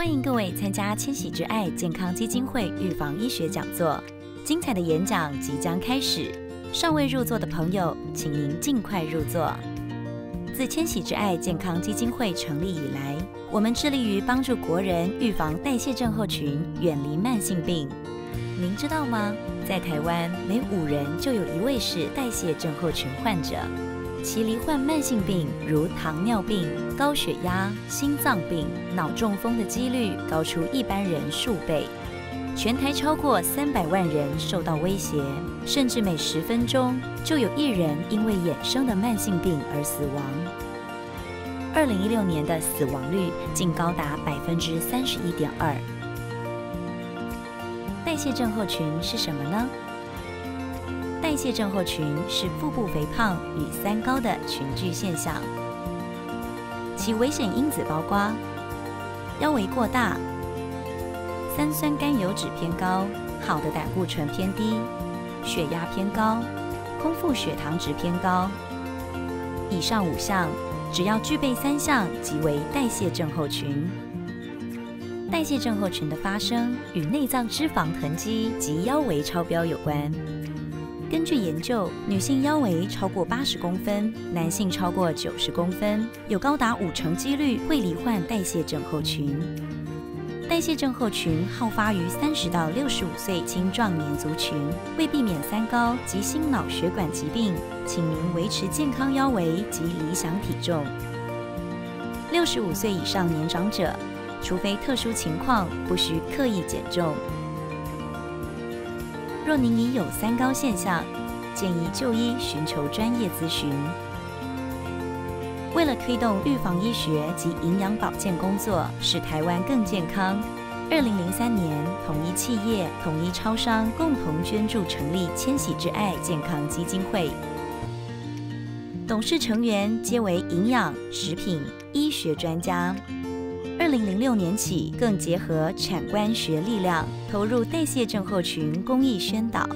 欢迎各位参加千禧之爱健康基金会预防医学讲座，精彩的演讲即将开始。尚未入座的朋友，请您尽快入座。自千禧之爱健康基金会成立以来，我们致力于帮助国人预防代谢症候群，远离慢性病。您知道吗？在台湾，每五人就有一位是代谢症候群患者。其罹患慢性病，如糖尿病、高血压、心脏病、脑中风的几率高出一般人数倍。全台超过三百万人受到威胁，甚至每十分钟就有一人因为衍生的慢性病而死亡。二零一六年的死亡率竟高达百分之三十一点二。代谢症候群是什么呢？代谢症候群是腹部肥胖与三高的群聚现象，其危险因子包括腰围过大、三酸甘油脂偏高、好的胆固醇偏低、血压偏高、空腹血糖值偏高。以上五项，只要具备三项，即为代谢症候群。代谢症候群的发生与内脏脂肪囤积及腰围超标有关。根据研究，女性腰围超过八十公分，男性超过九十公分，有高达五成几率会罹患代谢症候群。代谢症候群好发于三十到六十五岁青壮年族群。为避免三高及心脑血管疾病，请您维持健康腰围及理想体重。六十五岁以上年长者，除非特殊情况，不需刻意减重。若您已有三高现象，建议就医寻求专业咨询。为了推动预防医学及营养保健工作，使台湾更健康，二零零三年，统一企业、统一超商共同捐助成立千禧之爱健康基金会，董事成员皆为营养、食品、医学专家。二零零六年起，更结合产官学力量，投入代谢症候群公益宣导，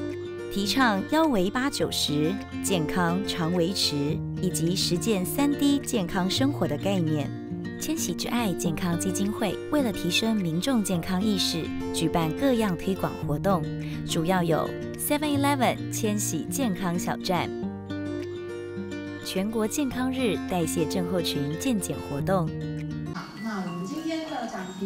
提倡腰围八九十、健康常维持，以及实践三 D 健康生活的概念。千禧之爱健康基金会为了提升民众健康意识，举办各样推广活动，主要有 Seven Eleven 千禧健康小站、全国健康日代谢症候群健检活动。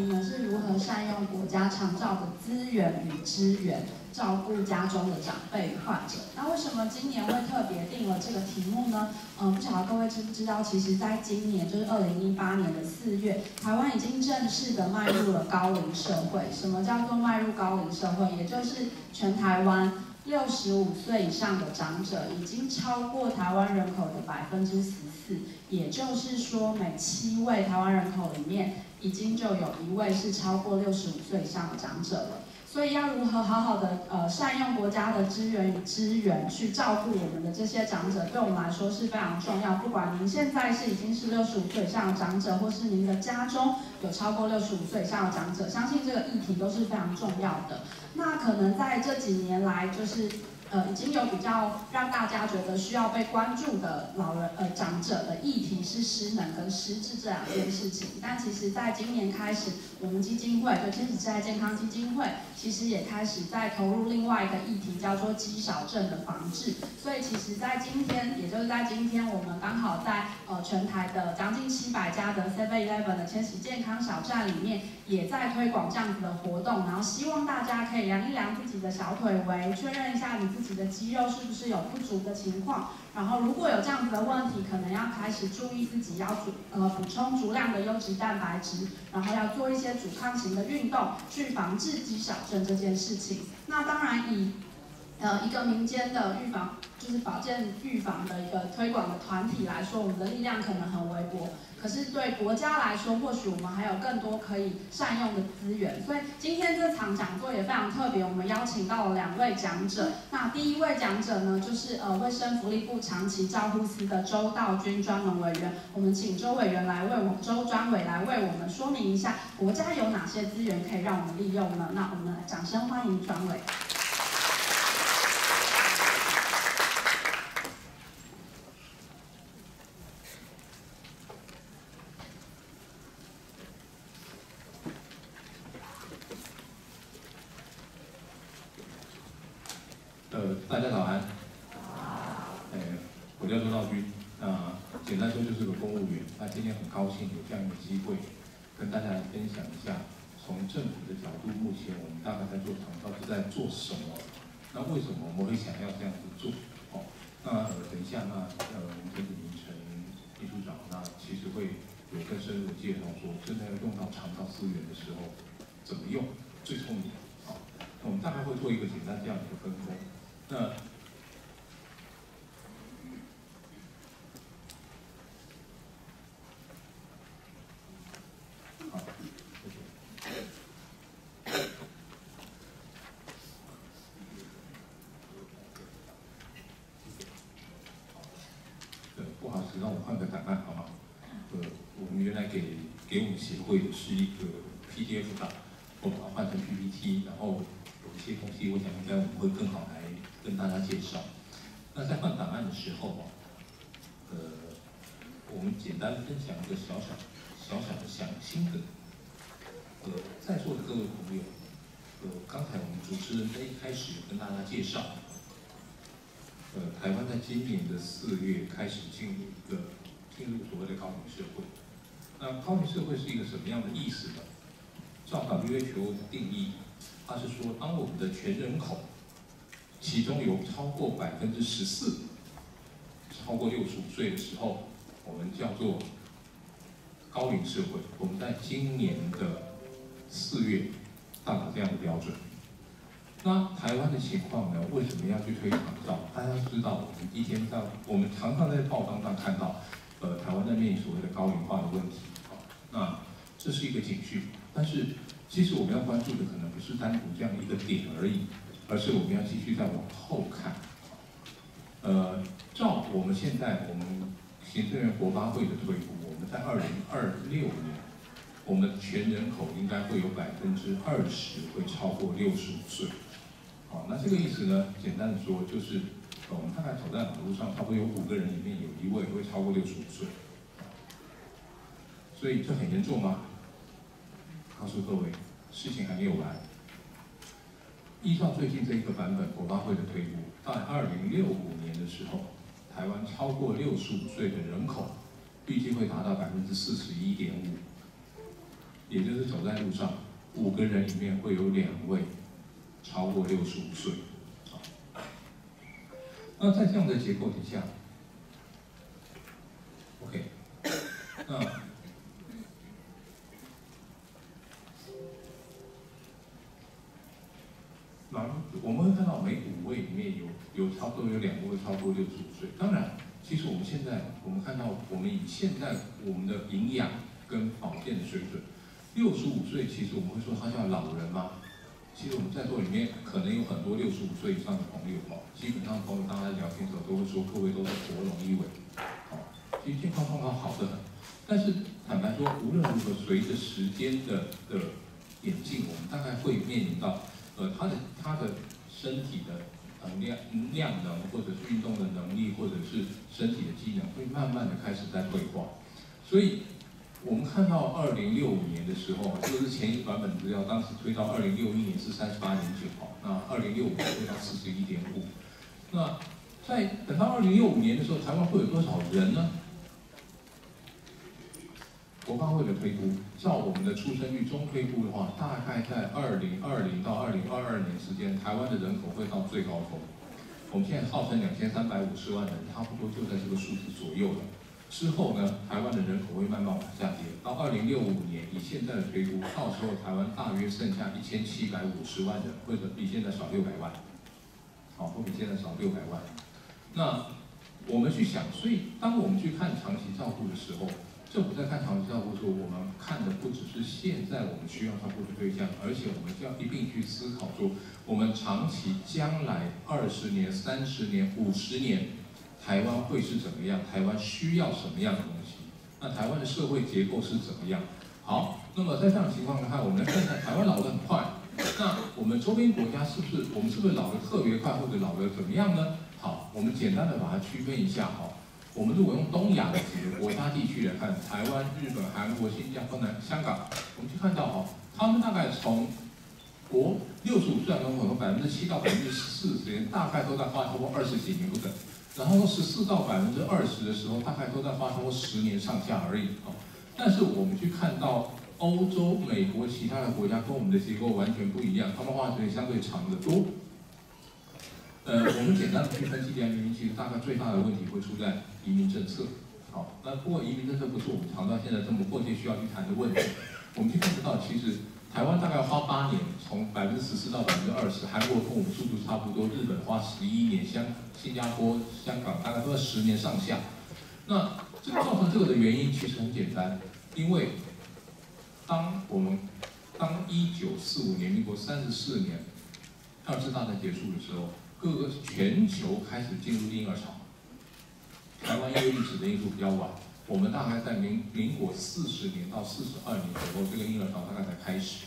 呢是如何善用国家长照的资源与资源，照顾家中的长辈与患者？那为什么今年会特别定了这个题目呢？嗯，不晓得各位知不知道，其实在今年就是二零一八年的四月，台湾已经正式的迈入了高龄社会。什么叫做迈入高龄社会？也就是全台湾六十五岁以上的长者已经超过台湾人口的百分之十四，也就是说每七位台湾人口里面。已经就有一位是超过六十五岁以上的长者了，所以要如何好好的呃善用国家的资源与资源去照顾我们的这些长者，对我们来说是非常重要。不管您现在是已经是六十五岁以上的长者，或是您的家中有超过六十五岁以上的长者，相信这个议题都是非常重要的。那可能在这几年来，就是。呃，已经有比较让大家觉得需要被关注的老人呃长者的议题是失能跟失智这两件事情。但其实，在今年开始，我们基金会就千禧之爱健康基金会，其实也开始在投入另外一个议题，叫做肌少症的防治。所以，其实，在今天，也就是在今天，我们刚好在呃全台的将近七百家的 Seven Eleven 的千禧健康小站里面，也在推广这样子的活动，然后希望大家可以量一量自己的小腿围，确认一下你。自己的肌肉是不是有不足的情况？然后如果有这样子的问题，可能要开始注意自己要足呃补充足量的优质蛋白质，然后要做一些阻抗型的运动，去防治肌少症这件事情。那当然以呃一个民间的预防，就是保健预防的一个推广的团体来说，我们的力量可能很微薄。可是对国家来说，或许我们还有更多可以善用的资源。所以今天这场讲座也非常特别，我们邀请到了两位讲者。那第一位讲者呢，就是呃卫生福利部长期照护司的周道军专门委员。我们请周委员来为我们周专委来为我们说明一下，国家有哪些资源可以让我们利用呢？那我们掌声欢迎专委。那简单说就是个公务员。那今天很高兴有这样一个机会，跟大家来分享一下，从政府的角度，目前我们大概在做长道是在做什么？那为什么我们会想要这样子做？哦，那等一下，那呃，我们陈子明陈秘书长，那其实会有更深入的介绍，说真的要用到长道资源的时候，怎么用最聪明？好，我们大概会做一个简单这样的一个分工。那让我换个档案好吗？呃，我们原来给给我们协会的是一个 PDF 档，我把它换成 PPT，然后有一些东西，我想应该我们会更好来跟大家介绍。那在换档案的时候啊，呃，我们简单分享一个小小小小的想心得。呃，在座的各位朋友，呃，刚才我们主持人在一开始跟大家介绍。呃，台湾在今年的四月开始进入一个进入所谓的高龄社会。那高龄社会是一个什么样的意思呢？照 WHO 的定义，它是说，当我们的全人口其中有超过百分之十四超过六十五岁的时候，我们叫做高龄社会。我们在今年的四月达到这样的标准。那台湾的情况呢？为什么要去推长照？大家知道，我们一天在我们常常在报章上看到，呃，台湾在面临所谓的高龄化的问题。好，那这是一个警讯。但是，其实我们要关注的可能不是单独这样一个点而已，而是我们要继续再往后看。呃，照我们现在我们行政院国发会的推估，我们在二零二六年，我们全人口应该会有百分之二十会超过六十五岁。好，那这个意思呢？简单的说，就是我们大概走在马路上，差不多有五个人里面有一位会超过六十五岁。所以这很严重吗？告诉各位，事情还没有完。依照最近这一个版本国发会的推估，在二零六五年的时候，台湾超过六十五岁的人口预计会达到百分之四十一点五，也就是走在路上五个人里面会有两位。超过六十五岁，那在这样的结构底下，OK，那那我们会看到每五位里面有有差不多有两位超过六十五岁。当然，其实我们现在我们看到，我们以现在我们的营养跟保健的水准，六十五岁其实我们会说他叫老人吗？其实我们在座里面可能有很多六十五岁以上的朋友哦，基本上朋友大家聊天的时候都会说各位都是活龙一尾，哦，其实健康状况好的很。但是坦白说，无论如何，随着时间的的演进，我们大概会面临到，呃，他的他的身体的能量量能，或者是运动的能力，或者是身体的机能，会慢慢的开始在退化，所以。我们看到二零六五年的时候，这个是前一版本资料，当时推到二零六一年是三十八点九，那二零六五年推到四十一点五。那在等到二零六五年的时候，台湾会有多少人呢？国发会的推估，照我们的出生率中推估的话，大概在二零二零到二零二二年之间，台湾的人口会到最高峰。我们现在号称两千三百五十万人，差不多就在这个数字左右了。之后呢，台湾的人口会慢慢往下跌，到二零六五年，以现在的推估，到时候台湾大约剩下一千七百五十万人，或者比现在少六百万，好，会比现在少六百万。那我们去想，所以当我们去看长期照顾的时候，政府在看长期照顾的时候，我们看的不只是现在我们需要照顾的对象，而且我们就要一并去思考说，我们长期将来二十年、三十年、五十年。台湾会是怎么样？台湾需要什么样的东西？那台湾的社会结构是怎么样？好，那么在这样的情况下，我们来看看台湾老得很快，那我们周边国家是不是我们是不是老得特别快，或者老得怎么样呢？好，我们简单的把它区分一下哈。我们如果用东亚的几个国家地区来看，台湾、日本、韩国、新加坡、南香港，我们去看到哈，他们大概从国六十五岁人口中百分之七到百分之四十年，大概都在花超过二十几年不等。然后十四到百分之二十的时候，大概都在发生过十年上下而已啊。但是我们去看到欧洲、美国其他的国家跟我们的结构完全不一样，他们化学相对长得多。呃，我们简单的去分析这样原因，其实大概最大的问题会出在移民政策。好，那不过移民政策不是我们谈到现在这么迫切需要去谈的问题。我们去看得到，其实台湾大概花八年，从到百分之二十，韩国跟我们速度差不多，日本花十一年，香新加坡、香港大概都在十年上下。那这个造成这个的原因其实很简单，因为当我们当一九四五年，民国三十四年，二次大战结束的时候。各个全球开始进入婴儿潮，台湾因为历史的因素比较晚，我们大概在民民国四十年到四十二年左右，这个婴儿潮大概才开始。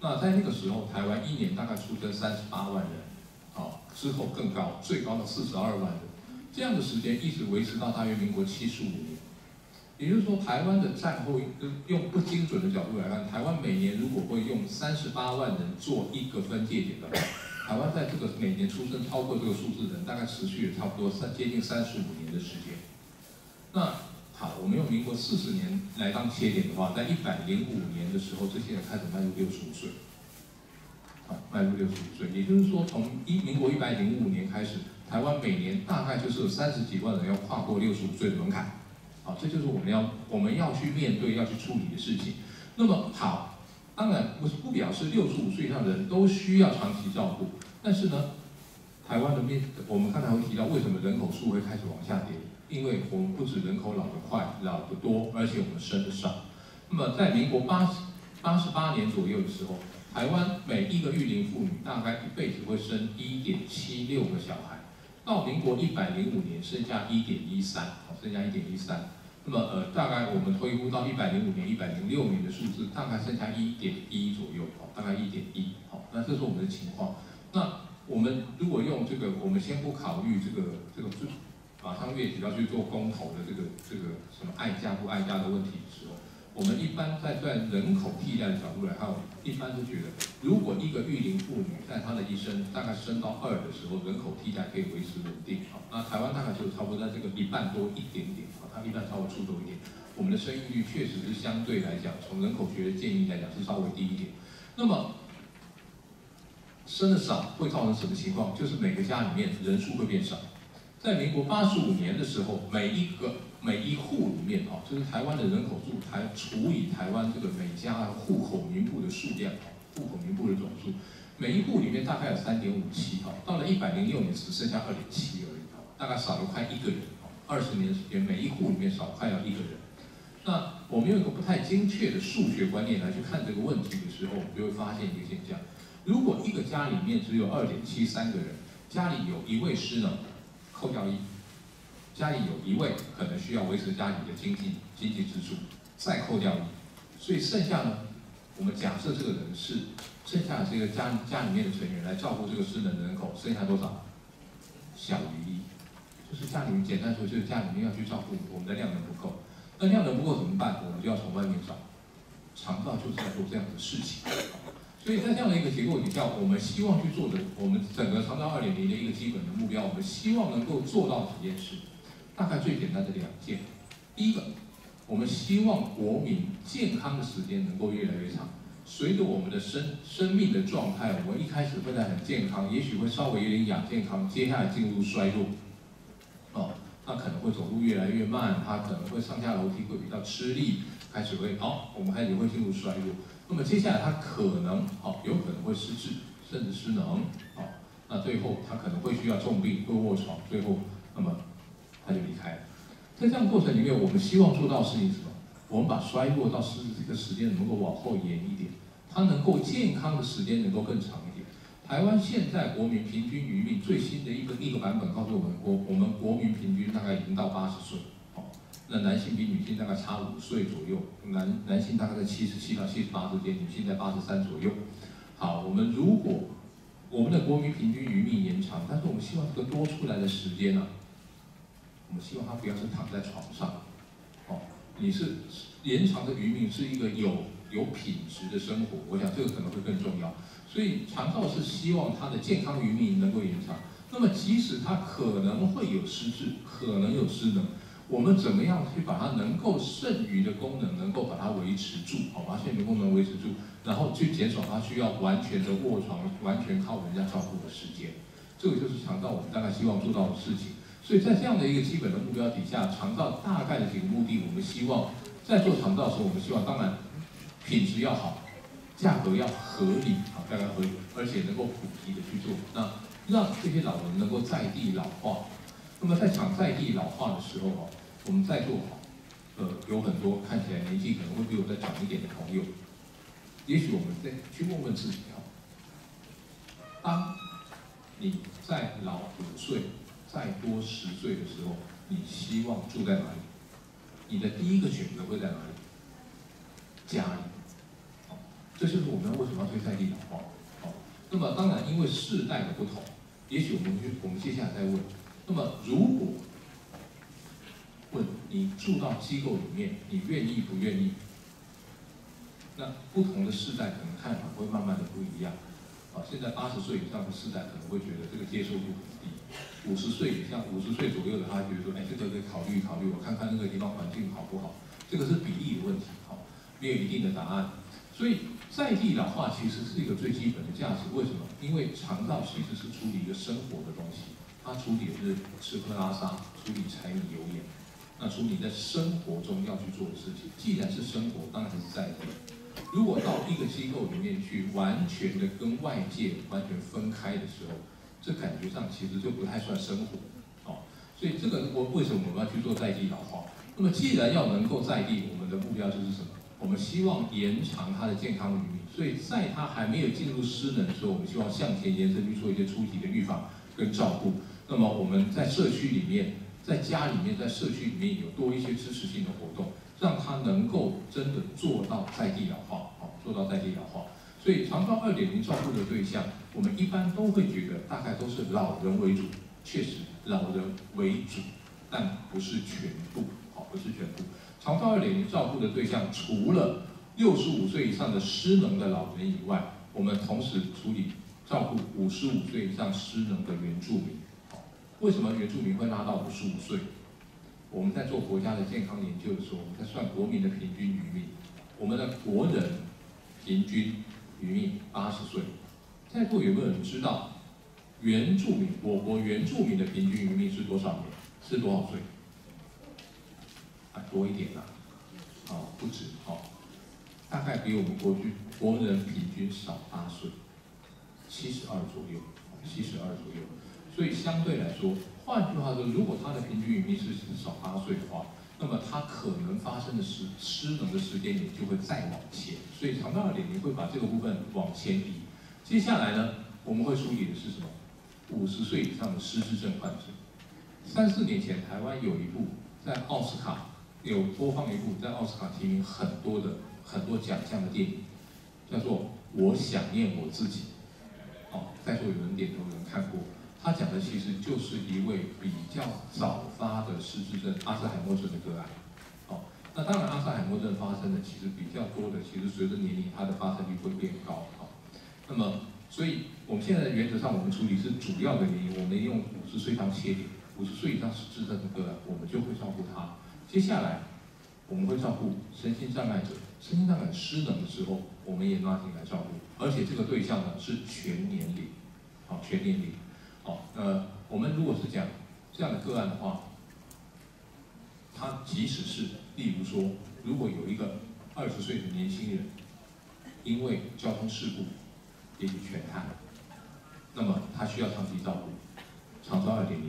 那在那个时候，台湾一年大概出生三十八万人，好，之后更高，最高到四十二万人，这样的时间一直维持到大约民国七十五年。也就是说，台湾的战后用不精准的角度来看，台湾每年如果会用三十八万人做一个分界点的话。台湾在这个每年出生超过这个数字的人，大概持续了差不多三接近三十五年的时间。那好，我们用民国四十年来当切点的话，在一百零五年的时候，这些人开始迈入六十五岁。好，迈入六十五岁，也就是说，从一民国一百零五年开始，台湾每年大概就是有三十几万人要跨过六十五岁的门槛。好，这就是我们要我们要去面对要去处理的事情。那么好。当然不是不表示六十五岁以上的人都需要长期照顾，但是呢，台湾的面，我们刚才会提到为什么人口数会开始往下跌，因为我们不止人口老得快、老得多，而且我们生得少。那么在民国八十八十八年左右的时候，台湾每一个育龄妇女大概一辈子会生一点七六个小孩，到民国一百零五年剩下一点一三，好，剩下一点一三。那么呃，大概我们推估到一百零五年、一百零六年的数字，大概剩下一点一左右，好，大概一点一，好，那这是我们的情况。那我们如果用这个，我们先不考虑这个这个马上月底要去做公投的这个这个什么爱家不爱家的问题的时候。我们一般在在人口替代的角度来看，一般是觉得，如果一个育龄妇女在她的一生大概生到二的时候，人口替代可以维持稳定。好，那台湾大概就差不多在这个一半多一点点。啊，它一半稍微出头一点。我们的生育率确实是相对来讲，从人口学的建议来讲是稍微低一点。那么生的少会造成什么情况？就是每个家里面人数会变少。在民国八十五年的时候，每一个。每一户里面啊，就是台湾的人口数，台除以台湾这个每家户口名簿的数量啊，户口名簿的总数，每一户里面大概有三点五七哈，到了一百零六年只剩下二点七而已，大概少了快一个人哈，二十年时间每一户里面少快要一个人。那我们用一个不太精确的数学观念来去看这个问题的时候，我们就会发现一个现象：如果一个家里面只有二点七三个人，家里有一位失能，扣掉一。家里有一位可能需要维持家里的经济经济支柱，再扣掉一，所以剩下呢，我们假设这个人是剩下的这个家家里面的成员来照顾这个失能人口，剩下多少？小于一，就是家里面简单说就是家里面要去照顾我们的量能不够，那量能不够怎么办？我们就要从外面找，肠道就是在做这样的事情。所以在这样的一个结构底下，我们希望去做的，我们整个肠道二点零的一个基本的目标，我们希望能够做到几件事。大概最简单的两件，第一个，我们希望国民健康的时间能够越来越长。随着我们的生生命的状态，我们一开始会在很健康，也许会稍微有点亚健康，接下来进入衰弱。哦，他可能会走路越来越慢，他可能会上下楼梯会比较吃力，开始会好，我们开始会进入衰弱。那么接下来他可能好，有可能会失智，甚至失能。好，那最后他可能会需要重病，会卧床，最后那么。他就离开了。在这样过程里面，我们希望做到事情什么？我们把衰弱到失智这个时间能够往后延一点，他能够健康的时间能够更长一点。台湾现在国民平均余命最新的一个一个版本告诉我们，国我们国民平均大概已经到八十岁，那男性比女性大概差五岁左右，男男性大概在七十七到七十八之间，女性在八十三左右。好，我们如果我们的国民平均余命延长，但是我们希望这个多出来的时间呢？我们希望他不要是躺在床上，哦，你是延长的余命是一个有有品质的生活，我想这个可能会更重要。所以肠道是希望他的健康余命能够延长，那么即使他可能会有失智，可能有失能，我们怎么样去把它能够剩余的功能能够把它维持住，好，把剩余的功能维持住，然后去减少它需要完全的卧床，完全靠人家照顾的时间。这个就是肠道我们大概希望做到的事情。所以在这样的一个基本的目标底下，肠道大概的几个目的，我们希望在做肠道的时候，我们希望当然品质要好，价格要合理，好，价格合理，而且能够普及的去做，那让这些老人能够在地老化。那么在讲在地老化的时候哦，我们在座呃有很多看起来年纪可能会比我再长一点的朋友，也许我们再去问问自己哈，当你再老五岁。再多十岁的时候，你希望住在哪里？你的第一个选择会在哪里？家里。好，这就是我们为什么要推在地老化。好，那么当然因为世代的不同，也许我们就我们接下来再问。那么如果问你住到机构里面，你愿意不愿意？那不同的世代可能看法会慢慢的不一样。啊，现在八十岁以上的世代可能会觉得这个接受度很低。五十岁，以上五十岁左右的，他觉得说，哎，这个可以考虑考虑，我看看那个地方环境好不好。这个是比例的问题，好，没有一定的答案。所以在地老化其实是一个最基本的价值。为什么？因为肠道其实是处理一个生活的东西，它处理的是吃喝拉撒，处理柴米油盐，那处理在生活中要去做的事情。既然是生活，当然是在地。如果到一个机构里面去，完全的跟外界完全分开的时候，这感觉上其实就不太算生活，哦，所以这个我为什么我们要去做在地老化？那么既然要能够在地，我们的目标就是什么？我们希望延长他的健康余命，所以在他还没有进入失能的时候，我们希望向前延伸去做一些初级的预防跟照顾。那么我们在社区里面，在家里面，在社区里面有多一些支持性的活动，让他能够真的做到在地老化，好，做到在地老化。所以长照二点零照顾的对象。我们一般都会觉得，大概都是老人为主，确实老人为主，但不是全部，好，不是全部。长照二点零照顾的对象，除了六十五岁以上的失能的老人以外，我们同时处理照顾五十五岁以上失能的原住民。为什么原住民会拉到五十五岁？我们在做国家的健康研究的时候，我们在算国民的平均余命，我们的国人平均余命八十岁。在座有没有人知道原住民？我国原住民的平均余命是多少年？是多少岁？啊，多一点啦，哦，不止，哦，大概比我们国军国人平均少八岁，七十二左右，七十二左右。所以相对来说，换句话说，如果他的平均余命是少八岁的话，那么他可能发生的失失能的时间点就会再往前。所以长照二点零会把这个部分往前移。接下来呢，我们会处理的是什么？五十岁以上的失智症患者。三四年前，台湾有一部在奥斯卡有播放一部在奥斯卡提名很多的很多奖项的电影，叫做《我想念我自己》。哦，在座有人点头，有人看过。他讲的其实就是一位比较早发的失智症阿兹海默症的个案。哦，那当然阿兹海默症发生的其实比较多的，其实随着年龄，它的发生率会变高。那么，所以我们现在原则上，我们处理是主要的原因，我们用五十岁当切点，五十岁以上失智症的个案，我们就会照顾他。接下来，我们会照顾身心障碍者，身心障碍失能的时候，我们也拉进来照顾，而且这个对象呢是全年龄，好，全年龄，好，呃，我们如果是讲这样的个案的话，他即使是，例如说，如果有一个二十岁的年轻人，因为交通事故，也许全瘫，那么他需要长期照顾，长照二点零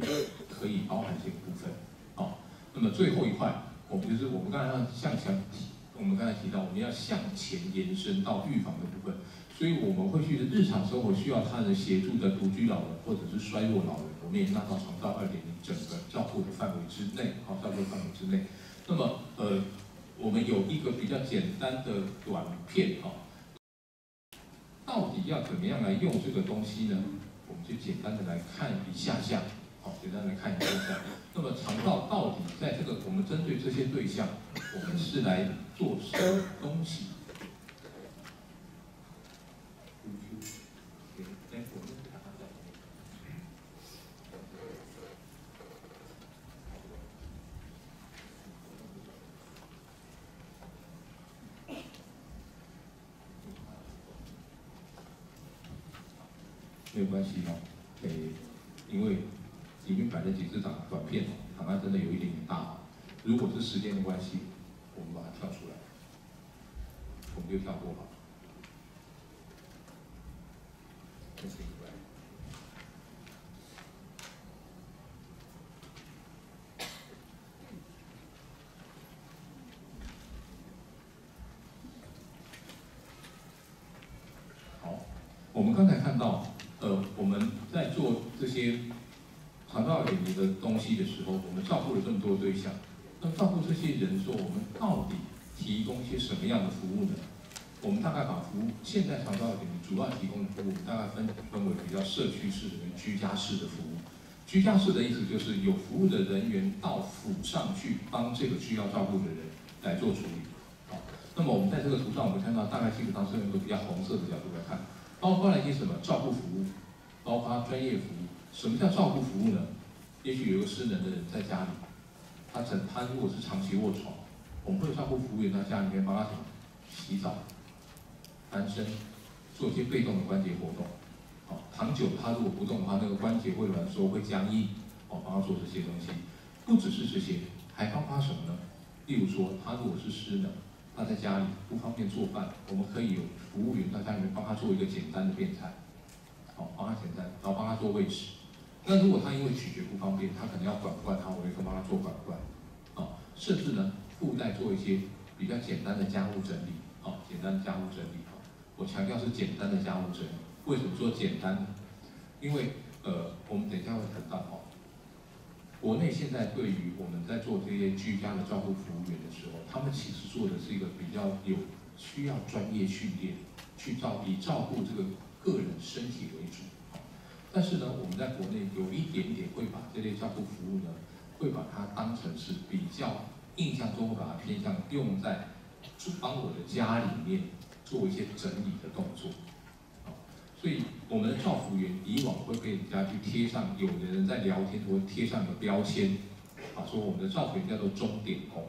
可以包含这个部分。好，那么最后一块，我们就是我们刚才要向前提，我们刚才提到我们要向前延伸到预防的部分，所以我们会去日常生活需要他人协助的独居老人或者是衰弱老人，我们也纳到长照二点零整个照顾的范围之内，好，照顾范围之内。那么呃，我们有一个比较简单的短片，哈。到底要怎么样来用这个东西呢？我们就简单的来看一下下，好，简单来看一下下。那么肠道到底在这个我们针对这些对象，我们是来做什么东西？没关系哦，诶，因为里面摆了几只档短片，档案真的有一点点大。如果是时间的关系，我们把它跳出来，我们就跳过吧。好，我们刚才看到，呃，我们在做这些传道给你的东西的时候，我们照顾了这么多对象。那照顾这些人说，我们到底提供一些什么样的服务呢？我们大概把服务现在长照给你主要提供的服务，大概分分为比较社区式的跟居家式的服务。居家式的意思就是有服务的人员到府上去帮这个需要照顾的人来做处理。好，那么我们在这个图上，我们看到大概基本上是用一个比较红色的角度来看，包括了一些什么照顾服务，包括专业服务。什么叫照顾服务呢？也许有个失能的人在家里。他整他如果是长期卧床，我们会照顾服务员到家里面帮他洗澡、翻身，做一些被动的关节活动。好，躺久他如果不动的话，那个关节会挛缩、会僵硬。哦，帮他做这些东西，不只是这些，还包括什么呢？例如说，他如果是失能，他在家里不方便做饭，我们可以有服务员到家里面帮他做一个简单的便餐。好，帮他简单，然后帮他做喂食。那如果他因为咀嚼不方便，他可能要管罐，他我会帮他做管罐，啊，甚至呢附带做一些比较简单的家务整理，啊，简单的家务整理，啊，我强调是简单的家务整理。为什么说简单呢？因为呃，我们等一下会谈到，哦，国内现在对于我们在做这些居家的照顾服务员的时候，他们其实做的是一个比较有需要专业训练，去照以照顾这个个人身体为主。但是呢，我们在国内有一点点会把这类照顾服务呢，会把它当成是比较印象中会把它偏向用在帮我的家里面做一些整理的动作，啊，所以我们的照服员以往会被人家去贴上，有的人在聊天会贴上一个标签，啊，说我们的照服员叫做钟点工，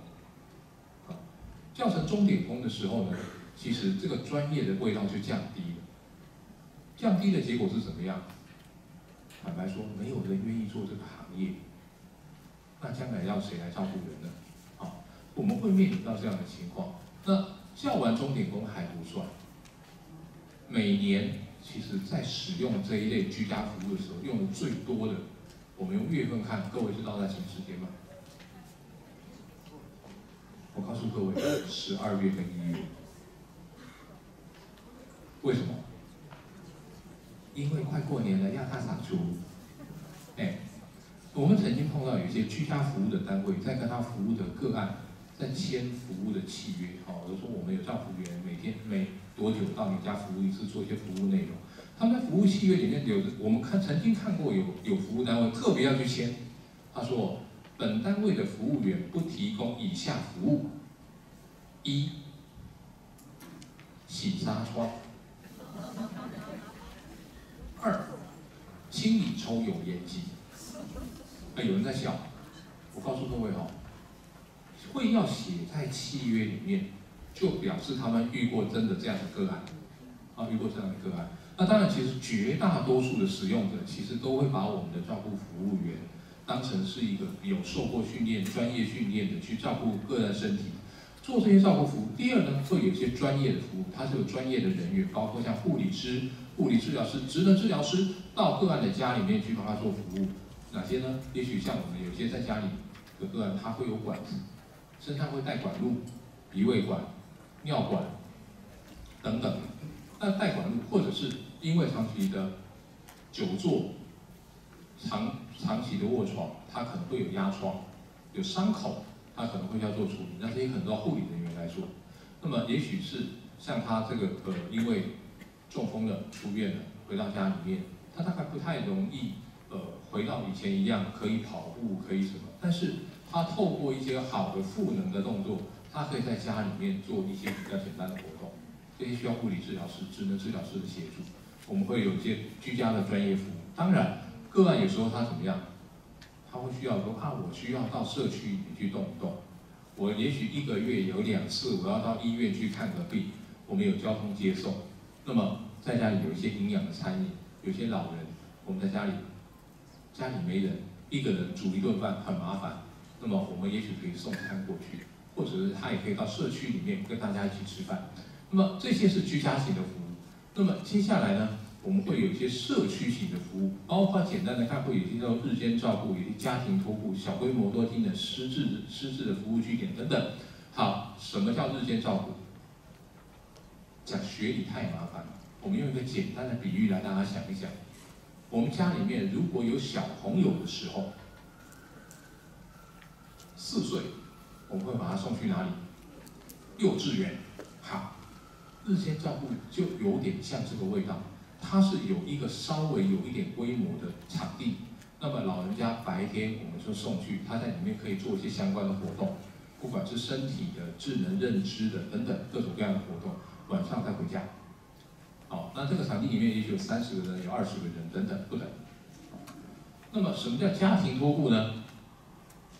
叫成钟点工的时候呢，其实这个专业的味道就降低了，降低的结果是怎么样？坦白说，没有人愿意做这个行业，那将来要谁来照顾人呢？啊，我们会面临到这样的情况。那叫完钟点工还不算，每年其实在使用这一类居家服务的时候，用的最多的，我们用月份看，各位知道在什么时间吗？我告诉各位，十二月跟一月。为什么？因为快过年了，要他产出。哎，我们曾经碰到有一些居家服务的单位，在跟他服务的个案在签服务的契约。好，比如说我们有照服务员，每天每多久到你家服务一次，做一些服务内容。他们在服务契约里面有，我们看曾经看过有有服务单位特别要去签，他说本单位的服务员不提供以下服务：一，洗纱窗。二，清理抽油烟机。哎，有人在笑。我告诉各位哦，会要写在契约里面，就表示他们遇过真的这样的个案，啊，遇过这样的个案。那当然，其实绝大多数的使用者，其实都会把我们的照顾服务员当成是一个有受过训练、专业训练的去照顾个人身体，做这些照顾服务。第二呢，会有些专业的服务，它是有专业的人员，包括像护理师。物理治疗师、职能治疗师到个案的家里面去帮他做服务，哪些呢？也许像我们有些在家里的个案，他会有管子，身上会带管路，鼻胃管、尿管等等。那带管路，或者是因为长期的久坐、长长期的卧床，他可能会有压疮、有伤口，他可能会要做处理。那这些很多护理人员来做。那么也许是像他这个呃，因为中风了，出院了，回到家里面，他大概不太容易，呃，回到以前一样可以跑步，可以什么。但是他透过一些好的赋能的动作，他可以在家里面做一些比较简单的活动。这些需要物理治疗师、职能治疗师的协助。我们会有一些居家的专业服务。当然，个案有时候他怎么样，他会需要说啊，我需要到社区里面去动一动。我也许一个月有两次，我要到医院去看个病，我们有交通接送。那么在家里有一些营养的餐饮，有些老人，我们在家里，家里没人，一个人煮一顿饭很麻烦，那么我们也许可以送餐过去，或者是他也可以到社区里面跟大家一起吃饭。那么这些是居家型的服务。那么接下来呢，我们会有一些社区型的服务，包括简单的看会有些叫日间照顾，有些家庭托护、小规模多机能失智失智的服务据点等等。好，什么叫日间照顾？讲学理太麻烦了，我们用一个简单的比喻来大家想一想。我们家里面如果有小朋友的时候，四岁，我们会把他送去哪里？幼稚园。好，日间照顾就有点像这个味道，它是有一个稍微有一点规模的场地，那么老人家白天我们就送去，他在里面可以做一些相关的活动，不管是身体的、智能认知的等等各种各样的活动，晚上再回家。好，那这个场地里面也许有三十个人，有二十个人等等不等。那么什么叫家庭托护呢？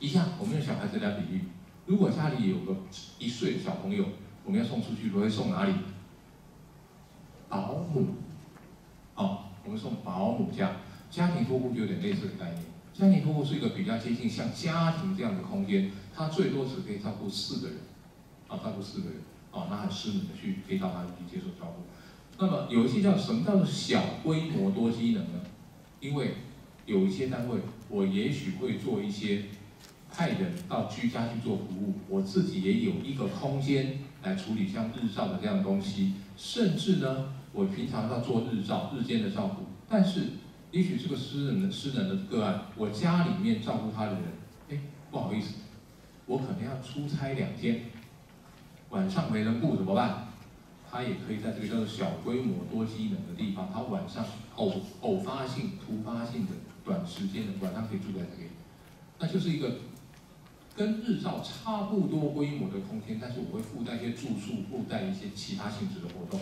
一样，我们用小孩子来比喻，如果家里有个一岁的小朋友，我们要送出去，我会送哪里？保姆。哦，我们送保姆家。家庭托护就有点类似的概念。家庭托护是一个比较接近像家庭这样的空间，它最多只可以照顾四个人，啊，照顾四个人，啊，那很失能的去可以到他那里去接受照顾。那么有一些叫什么叫做小规模多机能呢？因为有一些单位，我也许会做一些派人到居家去做服务，我自己也有一个空间来处理像日照的这样的东西，甚至呢，我平常要做日照、日间的照顾，但是也许这个失能的失能的个案，我家里面照顾他的人，哎，不好意思，我可能要出差两天，晚上没人顾怎么办？他也可以在这个叫做小规模多机能的地方，他晚上偶偶发性、突发性的短时间的晚上可以住在这里，那就是一个跟日照差不多规模的空间，但是我会附带一些住宿，附带一些其他性质的活动。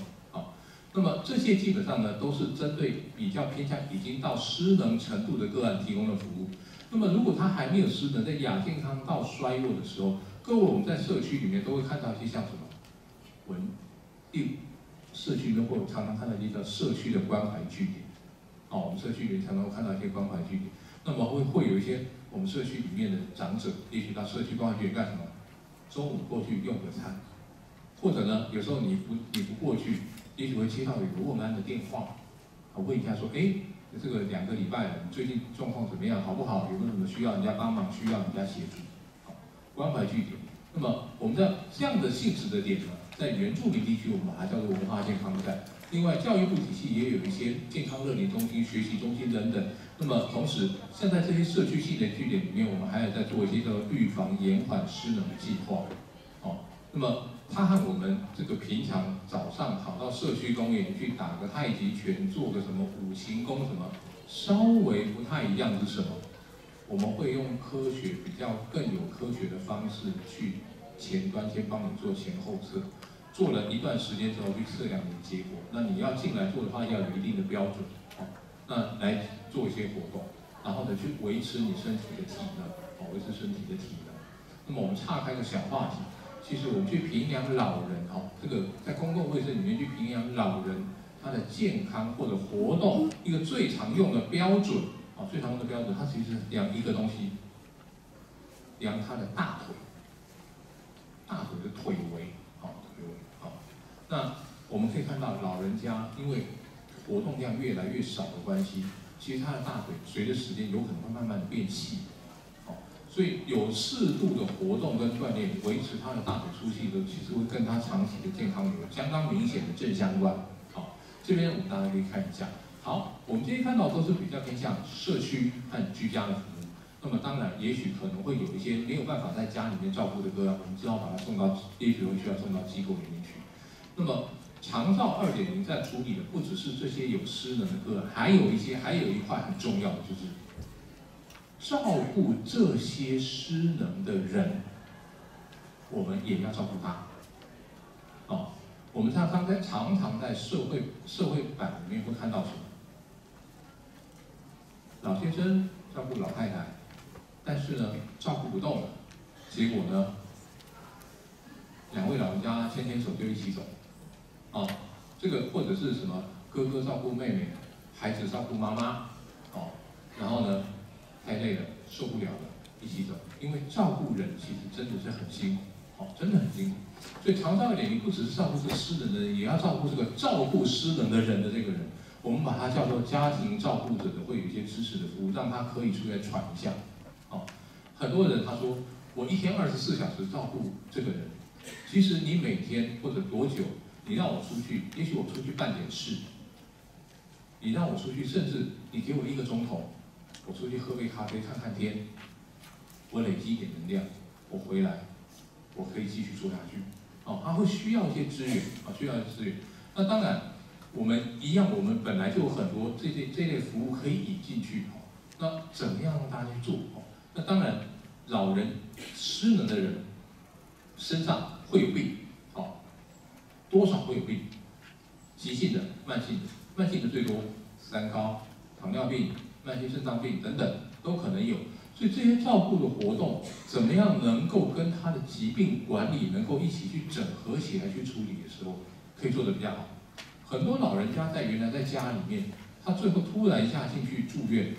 那么这些基本上呢，都是针对比较偏向已经到失能程度的个案提供的服务。那么如果他还没有失能，在亚健康到衰弱的时候，各位我们在社区里面都会看到一些像什么文。第社区如果常常看到一些叫社区的关怀据点，哦，我们社区里面常常会看到一些关怀据点，那么会会有一些我们社区里面的长者，也许到社区关怀据点干什么？中午过去用个餐，或者呢，有时候你不你不过去，也许会接到有个问安的电话，啊，问一下说，哎，这个两个礼拜，你最近状况怎么样？好不好？有没有什么需要人家帮忙？需要人家协助？好，关怀据点。那么我们的这样的性质的点呢？在原住民地区，我们还叫做文化健康站。另外，教育部体系也有一些健康热龄中心、学习中心等等。那么，同时，现在这些社区性的据点里面，我们还有在做一些叫做预防延缓失能的计划。哦，那么它和我们这个平常早上跑到社区公园去打个太极拳、做个什么五行功什么，稍微不太一样是什么？我们会用科学比较更有科学的方式去前端先帮你做前后测。做了一段时间之后去测量你的结果，那你要进来做的话要有一定的标准，好，那来做一些活动，然后呢去维持你身体的体能，哦，维持身体的体能。那么我们岔开个小话题，其实我们去评量老人，哦，这个在公共卫生里面去评量老人他的健康或者活动，一个最常用的标准，哦，最常用的标准，它其实量一个东西，量他的大腿，大腿的腿围。好腿围好那我们可以看到，老人家因为活动量越来越少的关系，其实他的大腿随着时间有可能会慢慢的变细，哦，所以有适度的活动跟锻炼，维持他的大腿粗细的，其实会跟他长期的健康有相当明显的正相关。好，这边我们大家可以看一下。好，我们今天看到都是比较偏向社区和居家的服务。那么当然，也许可能会有一些没有办法在家里面照顾的个案，我们只好把他送到，也许会需要送到机构里面去。那么，长照二点零在处理的不只是这些有失能的个案，还有一些，还有一块很重要的就是照顾这些失能的人，我们也要照顾他。哦，我们常常在常常在社会社会版里面会看到什么？老先生照顾老太太，但是呢，照顾不动了，结果呢，两位老人家牵牵手就一起走。哦，这个或者是什么哥哥照顾妹妹，孩子照顾妈妈，哦，然后呢，太累了，受不了了，一起走。因为照顾人其实真的是很辛苦，哦，真的很辛苦。所以长照点，你不只是照顾这个失能的人，也要照顾这个照顾失能的人的这个人。我们把它叫做家庭照顾者的，会有一些支持的服务，让他可以出来喘一下。哦，很多人他说，我一天二十四小时照顾这个人，其实你每天或者多久，你让我出去，也许我出去办点事，你让我出去，甚至你给我一个钟头，我出去喝杯咖啡，看看天，我累积一点能量，我回来，我可以继续做下去。哦，他会需要一些资源，啊，需要一些资源。那当然。我们一样，我们本来就有很多这这这类服务可以引进去哦。那怎么样让大家去做哦？那当然，老人失能的人身上会有病，好，多少会有病，急性的、慢性的，慢性的最多，三高、糖尿病、慢性肾脏病等等都可能有。所以这些照顾的活动，怎么样能够跟他的疾病管理能够一起去整合起来去处理的时候，可以做得比较好。很多老人家在原来在家里面，他最后突然一下进去住院，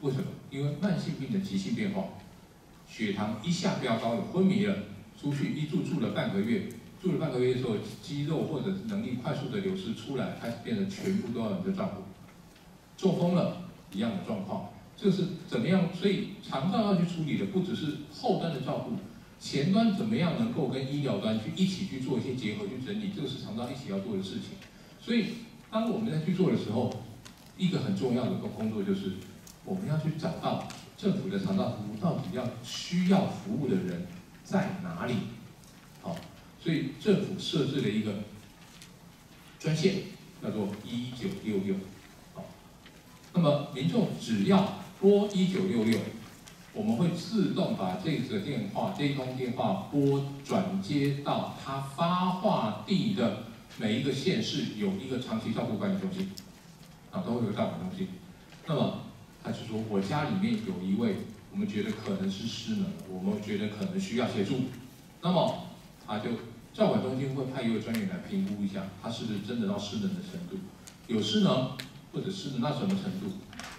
为什么？因为慢性病的急性变化，血糖一下飙高了，昏迷了，出去一住住了半个月，住了半个月之后，肌肉或者是能力快速的流失出来，开始变得全部都要人的照顾。中风了，一样的状况，这是怎么样？所以肠道要去处理的不只是后端的照顾。前端怎么样能够跟医疗端去一起去做一些结合去整理，这个是肠道一起要做的事情。所以当我们在去做的时候，一个很重要的工工作就是我们要去找到政府的肠道服务到底要需要服务的人在哪里。好，所以政府设置了一个专线，叫做一九六六。那么民众只要拨一九六六。我们会自动把这个电话这通电话拨转接到他发话地的每一个县市有一个长期照顾管理中心，啊，都会有照管中心。那么他就说，我家里面有一位，我们觉得可能是失能，我们觉得可能需要协助。那么他就照管中心会派一位专员来评估一下，他是不是真的到失能的程度，有失能或者失能到什么程度。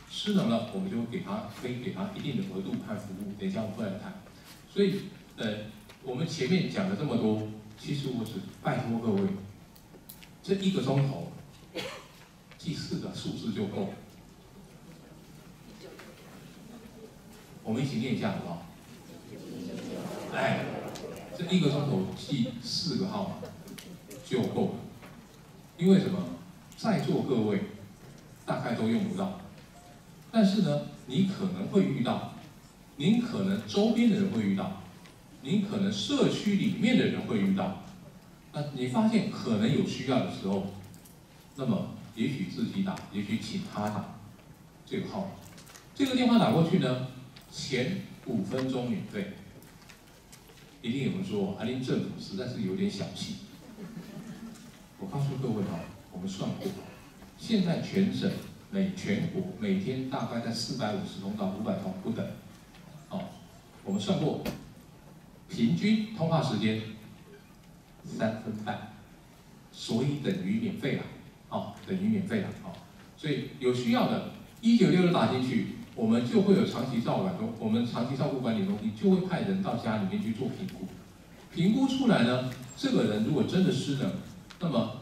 失能了，我们就给他，可以给他一定的额度和服务。等一下我们会来谈。所以，呃，我们前面讲了这么多，其实我只拜托各位，这一个钟头记四个数字就够。我们一起念一下好不好？哎，这一个钟头记四个号码就够了。因为什么？在座各位大概都用不到。但是呢，你可能会遇到，您可能周边的人会遇到，您可能社区里面的人会遇到，那你发现可能有需要的时候，那么也许自己打，也许请他打这个号码，这个电话打过去呢，前五分钟免费。一定有人说，阿林政府实在是有点小气。我告诉各位哈，我们算过，现在全省。每全国每天大概在四百五十通到五百通不等，哦，我们算过，平均通话时间三分半，所以等于免费了，哦，等于免费了，哦，所以有需要的，一九六六打进去，我们就会有长期照管中，我们长期照顾管理中心就会派人到家里面去做评估，评估出来呢，这个人如果真的失能，那么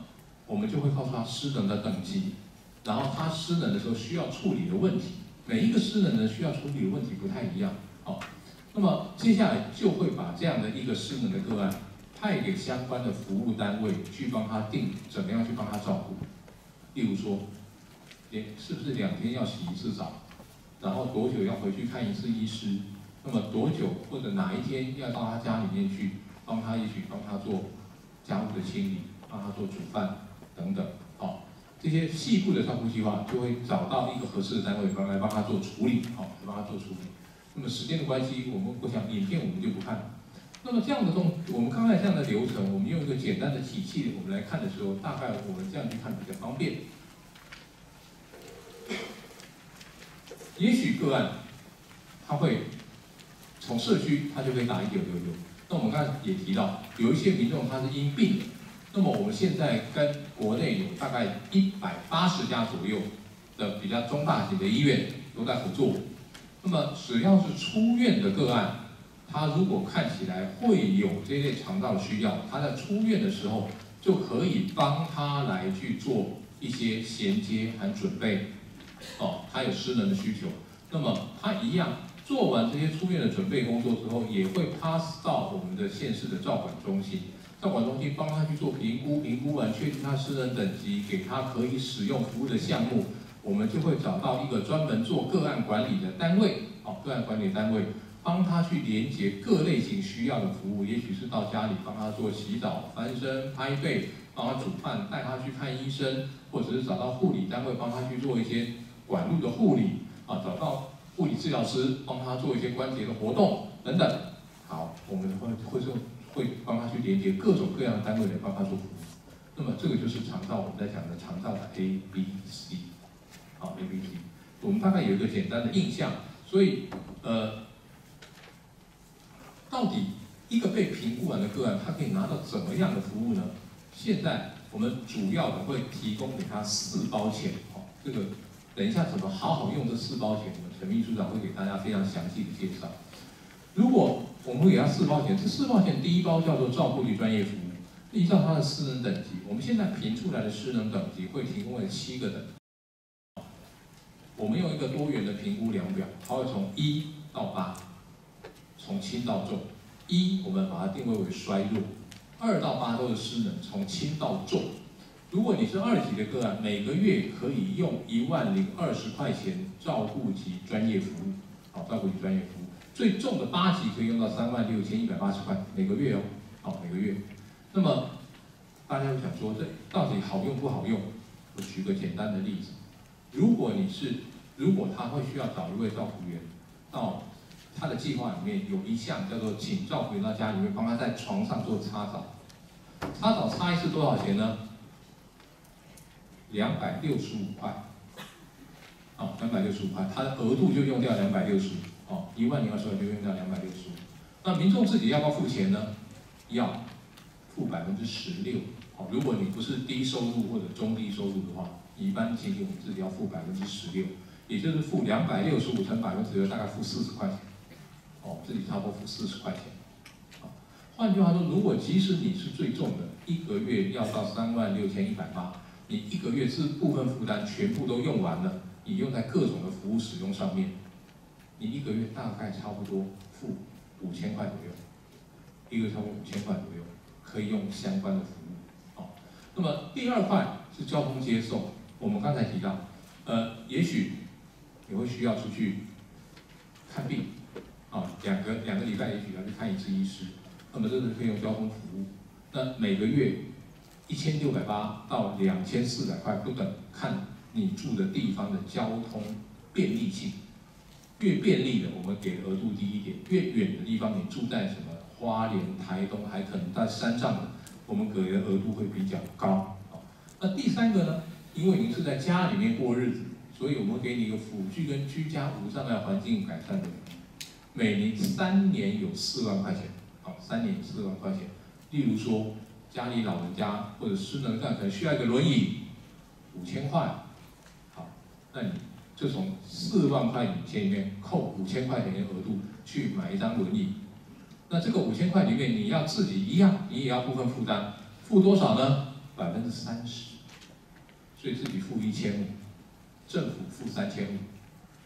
我们就会告诉他失能的等级。然后他失能的时候需要处理的问题，每一个失能人需要处理的问题不太一样，好，那么接下来就会把这样的一个失能的个案派给相关的服务单位去帮他定怎么样去帮他照顾，例如说，诶，是不是两天要洗一次澡，然后多久要回去看一次医师，那么多久或者哪一天要到他家里面去帮他，也许帮他做家务的清理，帮他做煮饭等等。好这些细部的照顾计划就会找到一个合适的单位帮来帮他做处理，好，来帮他做处理。那么时间的关系，我们我想影片我们就不看了。那么这样的动，我们刚才这样的流程，我们用一个简单的体系，我们来看的时候，大概我们这样去看比较方便。也许个案他会从社区，他就可以打一九六六。那我们刚才也提到，有一些民众他是因病。那么我们现在跟国内有大概一百八十家左右的比较中大型的医院都在合作。那么只要是出院的个案，他如果看起来会有这类肠道需要，他在出院的时候就可以帮他来去做一些衔接和准备。哦，他有失能的需求，那么他一样做完这些出院的准备工作之后，也会 pass 到我们的县市的照管中心。照管中心帮他去做评估，评估完确定他失能等级，给他可以使用服务的项目，我们就会找到一个专门做个案管理的单位，好，个案管理单位帮他去连接各类型需要的服务，也许是到家里帮他做洗澡、翻身、拍背，帮他煮饭，带他去看医生，或者是找到护理单位帮他去做一些管路的护理，啊，找到护理治疗师帮他做一些关节的活动等等。好，我们会会做。会帮他去连接各种各样的单位来帮他做服务，那么这个就是肠道我们在讲的肠道的 A B C，好 A B C，我们大概有一个简单的印象，所以呃，到底一个被评估完的个案，他可以拿到怎么样的服务呢？现在我们主要的会提供给他四包钱，好，这个等一下怎么好好用这四包钱，我们陈秘书长会给大家非常详细的介绍。如果我们会给他四包钱，这四包钱第一包叫做照护理专业服务，依照他的失能等级，我们现在评出来的失能等级会提供为七个等。我们用一个多元的评估量表，它会从一到八，从轻到重。一我们把它定位为衰弱，二到八都是失能，从轻到重。如果你是二级的个案，每个月可以用一万零二十块钱照顾及专业服务，好，照顾及专业服务。最重的八级可以用到三万六千一百八十块每个月哦，好每个月。那么大家会想说，这到底好用不好用？我举个简单的例子，如果你是，如果他会需要找一位照顾员，到他的计划里面有一项叫做请照顾员到家里面帮他在床上做擦澡，擦澡擦一次多少钱呢？两百六十五块，好，两百六十五块，他的额度就用掉两百六十五。哦，一万零二十万就用掉两百六十五，那民众自己要不要付钱呢？要付百分之十六。好，如果你不是低收入或者中低收入的话，一般情形我们自己要付百分之十六，也就是付两百六十五乘百分之六，大概付四十块钱。哦，自己差不多付四十块钱。好，换句话说，如果即使你是最重的，一个月要到三万六千一百八，你一个月是部分负担全部都用完了，你用在各种的服务使用上面。你一个月大概差不多付五千块左右，一个月差不多五千块左右，可以用相关的服务。好，那么第二块是交通接送。我们刚才提到，呃，也许你会需要出去看病，啊，两个两个礼拜也许要去看一次医师，那么这是可以用交通服务。那每个月一千六百八到两千四百块不等，看你住的地方的交通便利性。越便利的，我们给额度低一点；越远的地方，你住在什么花莲、台东，还可能在山上的，我们给的额度会比较高。好，那第三个呢？因为您是在家里面过日子，所以我们给你一个辅具跟居家无障碍环境改善的，每年三年有四万块钱。好，三年四万块钱。例如说，家里老人家或者失能症可能需要一个轮椅，五千块。好，那你。就从四万块钱里面扣五千块钱的额度去买一张轮椅，那这个五千块里面你要自己一样，你也要部分负担，付多少呢？百分之三十，所以自己付一千五，政府付三千五，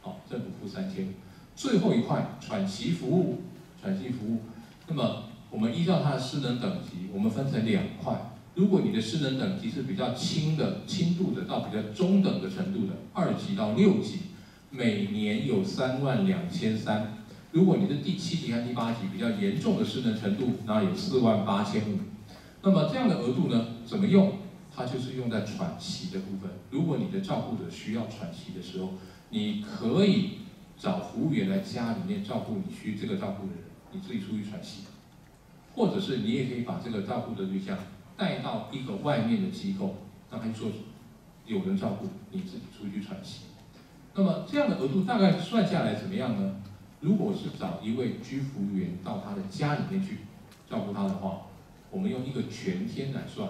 好，政府付三千五。最后一块喘息服务，喘息服务，那么我们依照它的失能等级，我们分成两块。如果你的失能等级是比较轻的、轻度的到比较中等的程度的，二级到六级，每年有三万两千三。如果你是第七级和第八级比较严重的失能程度，那有四万八千五。那么这样的额度呢，怎么用？它就是用在喘息的部分。如果你的照顾者需要喘息的时候，你可以找服务员来家里面照顾你需这个照顾的人，你自己出去喘息，或者是你也可以把这个照顾的对象。带到一个外面的机构，让他做有人照顾，你自己出去喘息。那么这样的额度大概算下来怎么样呢？如果是找一位居服务员到他的家里面去照顾他的话，我们用一个全天来算，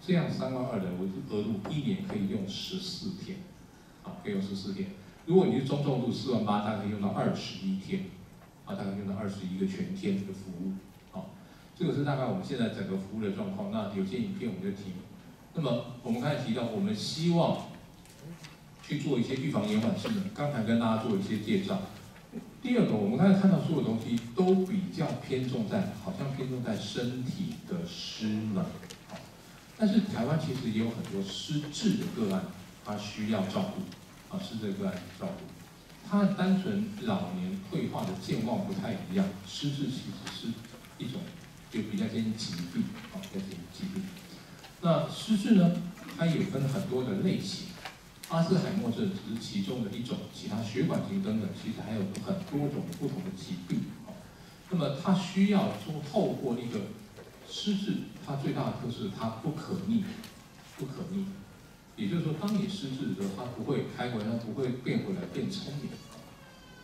这样三万二的额度，一年可以用十四天。啊，可以用十四天。如果你是中重度四万八，大概用到二十一天，啊，大概用到二十一个全天的服务，这个是大概我们现在整个服务的状况。那有些影片我们就提。那么我们刚才提到，我们希望去做一些预防延缓性的，刚才跟大家做一些介绍。第二个，我们刚才看到所有东西都比较偏重在，好像偏重在身体的失能，但是台湾其实也有很多失智的个案，他需要照顾。啊，是这个案照顾，他单纯老年退化的健忘不太一样，失智其实是一种就比较接近疾病，啊，比较接近疾病。那失智呢，它也分很多的类型，阿兹海默症只是其中的一种，其他血管型等等，其实还有很多种不同的疾病，啊。那么它需要说透过那个失智，它最大的特色，它不可逆，不可逆。也就是说，当你失智的时候，他不会开回来，不会变回来变聪明。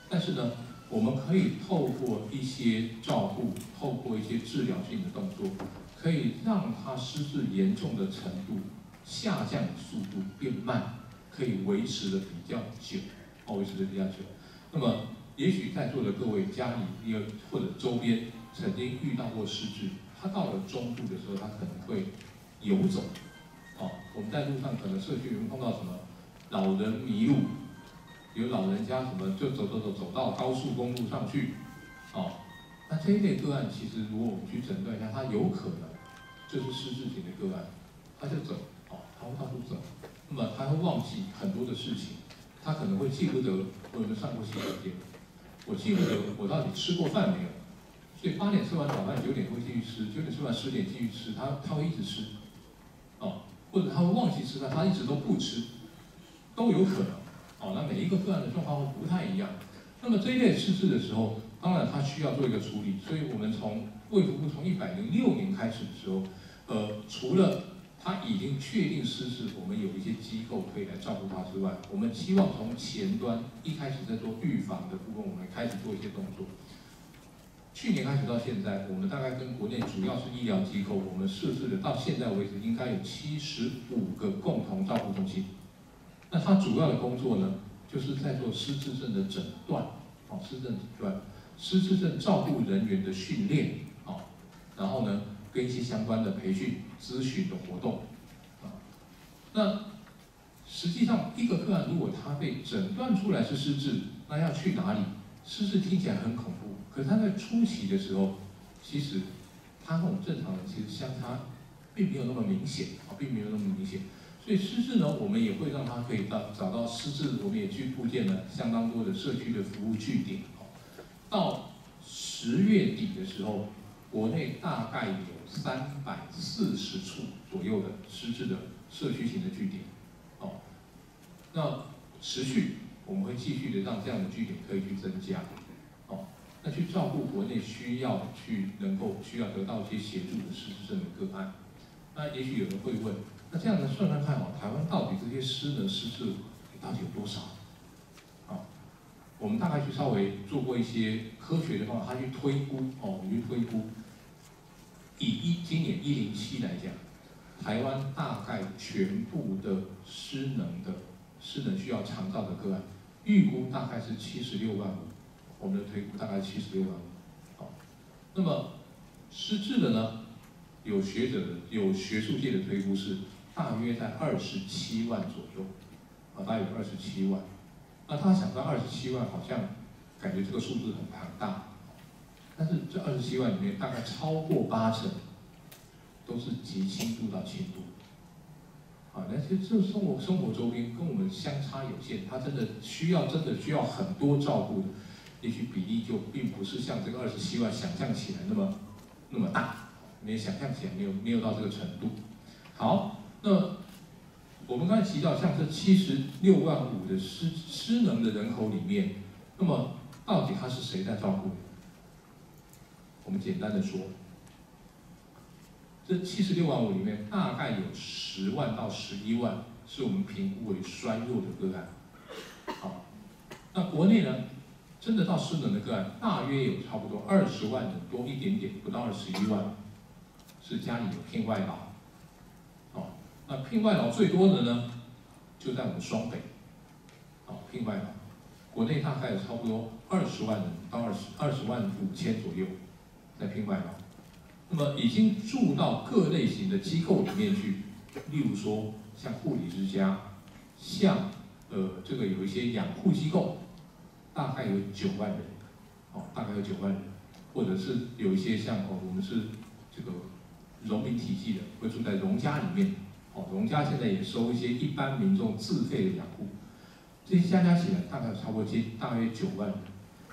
但是呢，我们可以透过一些照顾，透过一些治疗性的动作，可以让他失智严重的程度下降的速度变慢，可以维持的比较久，哦，维持的比较久。那么，也许在座的各位家里有或者周边曾经遇到过失智，他到了中度的时候，他可能会游走。哦，我们在路上可能社区里面碰到什么老人迷路，有老人家什么就走走走走到高速公路上去，哦，那这一类个案其实如果我们去诊断一下，他有可能就是失智型的个案，他就走，哦，他会到处走，那么他会忘记很多的事情，他可能会记不得我有没有上过洗手间，我记不得我到底吃过饭没有，所以八点吃完早饭，九点会继续吃，九点吃完十点继续吃，他他会一直吃，哦。或者他会忘记吃饭，他一直都不吃，都有可能。哦，那每一个个案的状况会不太一样。那么这一类失智的时候，当然他需要做一个处理。所以我们从卫福部从一百零六年开始的时候，呃，除了他已经确定失智，我们有一些机构可以来照顾他之外，我们希望从前端一开始在做预防的部分，我们开始做一些动作。去年开始到现在，我们大概跟国内主要是医疗机构，我们设置的到现在为止应该有七十五个共同照顾中心。那他主要的工作呢，就是在做失智症的诊断，哦，失智症诊断，失智症照顾人员的训练，哦，然后呢，跟一些相关的培训、咨询的活动，啊，那实际上一个个案如果他被诊断出来是失智，那要去哪里？失智听起来很恐怖。可他在初期的时候，其实他和我们正常人其实相差并没有那么明显啊，并没有那么明显。所以失智呢，我们也会让他可以到找到失智，我们也去布建了相当多的社区的服务据点。哦到十月底的时候，国内大概有三百四十处左右的失智的社区型的据点。哦，那持续我们会继续的让这样的据点可以去增加。哦那去照顾国内需要去能够需要得到一些协助的失智症的个案，那也许有人会问，那这样子算算看哦，台湾到底这些失能失智到底有多少？啊，我们大概去稍微做过一些科学的方法，他去推估哦，我们去推估，以一今年一零七来讲，台湾大概全部的失能的失能需要长照的个案，预估大概是七十六万五。我们的推估大概七十六万，好，那么失智的呢？有学者的、有学术界的推估是大约在二十七万左右，啊，大约二十七万。那他想到二十七万，好像感觉这个数字很庞大，但是这二十七万里面大概超过八成都是极轻度到轻度，啊，那其实这生活生活周边跟我们相差有限，他真的需要真的需要很多照顾的。也许比例就并不是像这个二十七万想象起来那么那么大，没想象起来没有没有到这个程度。好，那我们刚才提到，像这七十六万五的失失能的人口里面，那么到底他是谁在照顾？我们简单的说，这七十六万五里面大概有十万到十一万是我们评估为衰弱的个案。好，那国内呢？真的到失能的个案，大约有差不多二十万人多一点点，不到二十一万，是家里有聘外劳。那聘外劳最多的呢，就在我们双北。拼外劳，国内大概有差不多二十万人到二十二十万五千左右在聘外劳。那么已经住到各类型的机构里面去，例如说像护理之家，像呃这个有一些养护机构，大概有九万人，哦，大概有九万人，或者是有一些像哦我们是这个农民体系的，会住在农家里面，哦，农家现在也收一些一般民众自费的养护，这些加加起来大概差不多接大约九万人。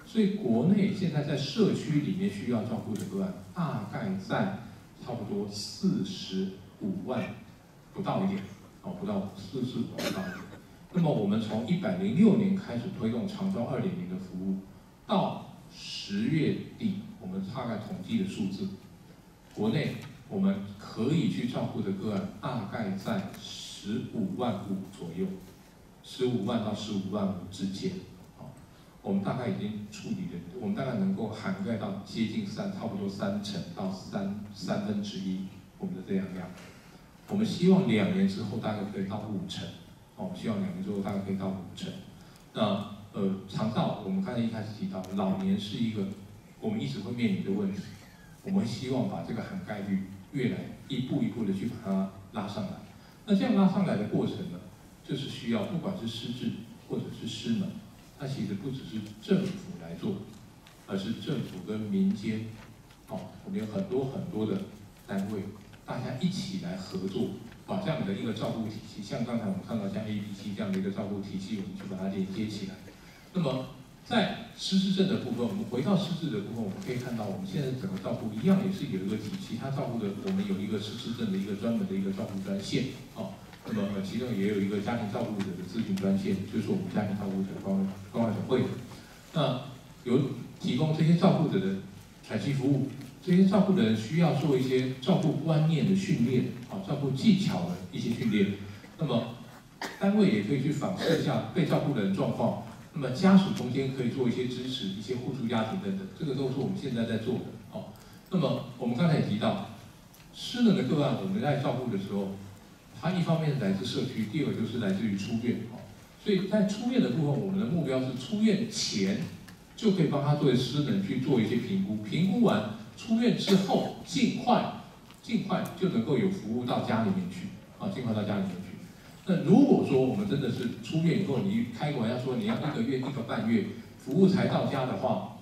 所以国内现在在社区里面需要照顾的个案，大概在差不多四十五万不到一点，哦，不到四十五万不到一点。那么我们从一百零六年开始推动长照二点零的服务，到十月底，我们大概统计的数字，国内我们可以去照顾的个案，大概在十五万五左右，十五万到十五万五之间。我们大概已经处理的，我们大概能够涵盖到接近三，差不多三成到三三分之一我们的这样量。我们希望两年之后大概可以到五成，哦，希望两年之后大概可以到五成。那呃，肠道我们刚才一开始提到，老年是一个我们一直会面临的问题，我们希望把这个涵盖率越来一步一步的去把它拉上来。那这样拉上来的过程呢，就是需要不管是师智或者是师门。它其实不只是政府来做，而是政府跟民间，哦，我们有很多很多的单位，大家一起来合作，把这样的一个照顾体系，像刚才我们看到像 A、B、C 这样的一个照顾体系，我们去把它连接起来。那么在失智症的部分，我们回到失智的部分，我们可以看到我们现在整个照顾一样也是有一个体系，它照顾的我们有一个失智症的一个专门的一个照顾专线，哦。那么其中也有一个家庭照顾者的咨询专线，就是我们家庭照顾者关关爱总会。那有提供这些照顾者的喘息服务，这些照顾的人需要做一些照顾观念的训练，啊，照顾技巧的一些训练。那么单位也可以去反射一下被照顾的人状况。那么家属中间可以做一些支持，一些互助家庭等等，这个都是我们现在在做的。哦，那么我们刚才也提到，失能的个案，我们在照顾的时候。它一方面来自社区，第二就是来自于出院，哦，所以在出院的部分，我们的目标是出院前就可以帮他作为失能去做一些评估，评估完出院之后，尽快尽快就能够有服务到家里面去，啊，尽快到家里面。那如果说我们真的是出院以后，你开个玩笑说你要一个月一个半月服务才到家的话，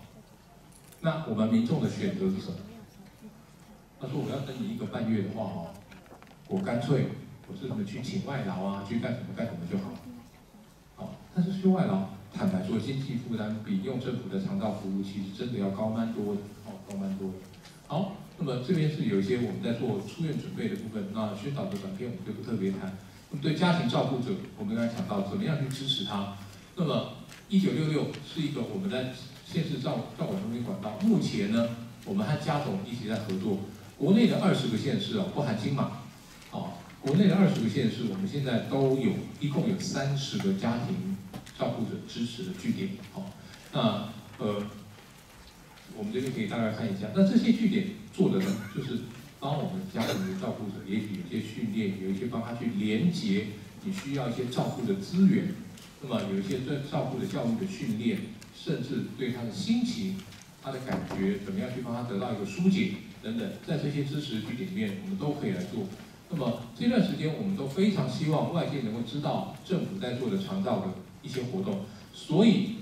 那我们民众的选择是什么？他说我要等你一个半月的话，哦，我干脆。我是什么去请外劳啊，去干什么干什么就好，好，但是修外劳，坦白说，经济负担比用政府的肠道服务其实真的要高蛮多的，哦，高蛮多的。好，那么这边是有一些我们在做出院准备的部分，那宣导的短片我们就不特别谈。对家庭照顾者，我们刚才讲到怎么样去支持他。那么一九六六是一个我们在县市照照管中心管道，目前呢，我们和家总一起在合作，国内的二十个县市啊，不含金马。国内的二十个县市，我们现在都有一共有三十个家庭照顾者支持的据点。好，那呃，我们这边可以大概看一下。那这些据点做的呢，就是帮我们家庭的照顾者，也许有些训练，有一些帮他去连接你需要一些照顾的资源。那么有一些对照顾的教育的训练，甚至对他的心情、他的感觉怎么样去帮他得到一个疏解等等，在这些支持据点里面，我们都可以来做。那么这段时间，我们都非常希望外界能够知道政府在做的长照的一些活动，所以，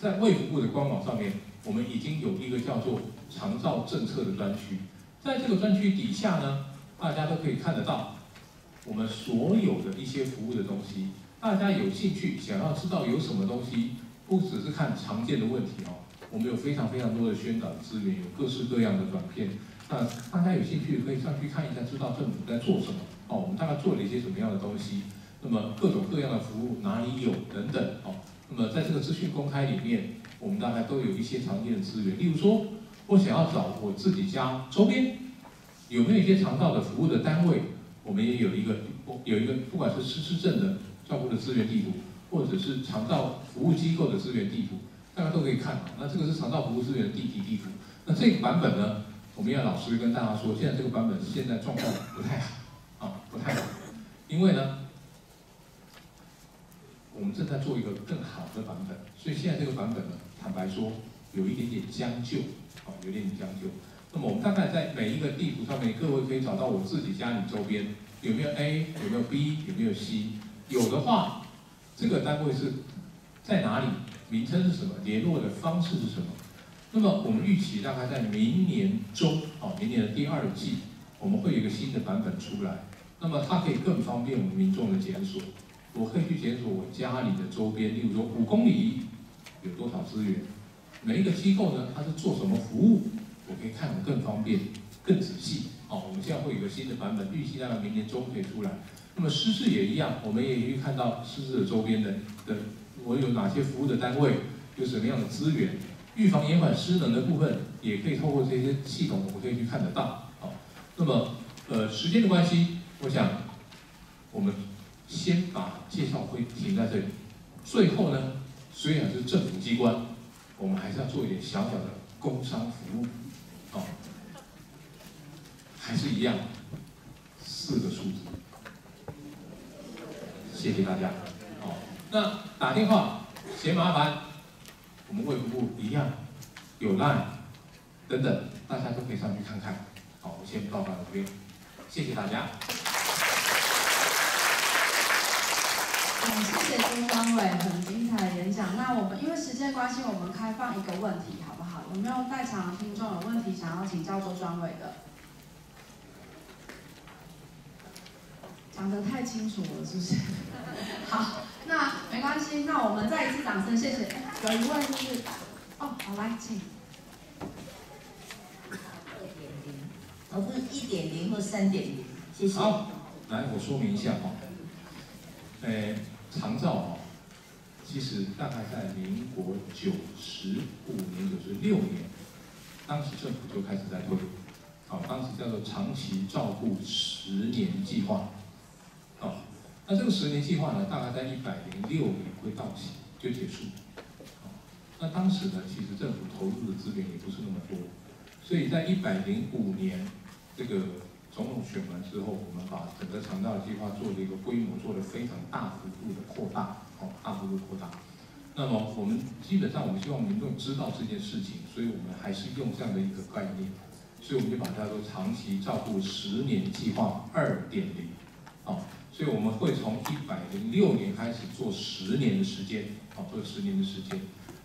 在卫福部的官网上面，我们已经有一个叫做长照政策的专区，在这个专区底下呢，大家都可以看得到我们所有的一些服务的东西。大家有兴趣想要知道有什么东西，不只是看常见的问题哦，我们有非常非常多的宣导资源，有各式各样的短片。那大家有兴趣可以上去看一下，知道政府在做什么哦。我们大概做了一些什么样的东西？那么各种各样的服务哪里有等等哦。那么在这个资讯公开里面，我们大概都有一些常见的资源。例如说，我想要找我自己家周边有没有一些肠道的服务的单位，我们也有一个有一个不管是失智症的照顾的资源地图，或者是肠道服务机构的资源地图，大家都可以看啊。那这个是肠道服务资源的地体地图。那这个版本呢？我们要老实跟大家说，现在这个版本现在状况不太好，啊，不太好，因为呢，我们正在做一个更好的版本，所以现在这个版本呢，坦白说有一点点将就，啊，有点点将就。那么我们大概在每一个地图上面，各位可以找到我自己家里周边有没有 A，有没有 B，有没有 C，有的话，这个单位是在哪里？名称是什么？联络的方式是什么？那么我们预期大概在明年中，啊，明年的第二季，我们会有一个新的版本出来。那么它可以更方便我们民众的检索。我可以去检索我家里的周边，例如说五公里有多少资源，每一个机构呢，它是做什么服务，我可以看得更方便、更仔细。好，我们现在会有一个新的版本，预计大概明年中可以出来。那么失事也一样，我们也可以看到失事的周边的的，我有哪些服务的单位，有什么样的资源，预防延缓失能的部分，也可以透过这些系统，我们可以去看得到。好，那么呃时间的关系，我想我们。先把介绍会停在这里。最后呢，虽然是政府机关，我们还是要做一点小小的工商服务，哦，还是一样，四个数字。谢谢大家。哦，那打电话嫌麻烦，我们卫福部一样有 line 等等，大家都可以上去看看。好，我先报告到这边，谢谢大家。谢谢朱专委很精彩的演讲。那我们因为时间关系，我们开放一个问题，好不好？有没有在场的听众有问题想要请教周专委的？讲得太清楚了，是不是？好，那没关系。那我们再一次掌声，谢谢。有一位是，哦，好来，请。二点零，而不是一点零或三点零，谢谢。好，来我说明一下哈，诶。长照哦，其实大概在民国九十五年、九十六年，当时政府就开始在推，好，当时叫做长期照顾十年计划，好，那这个十年计划呢，大概在一百零六年会到期就结束，好，那当时呢，其实政府投入的资源也不是那么多，所以在一百零五年这个。总统选完之后，我们把整个长照计划做了一个规模，做了非常大幅度的扩大，哦，大幅度扩大。那么我们基本上，我们希望民众知道这件事情，所以我们还是用这样的一个概念，所以我们就把它叫做长期照顾十年计划二点零，哦，所以我们会从一百零六年开始做十年的时间，哦，做十年的时间。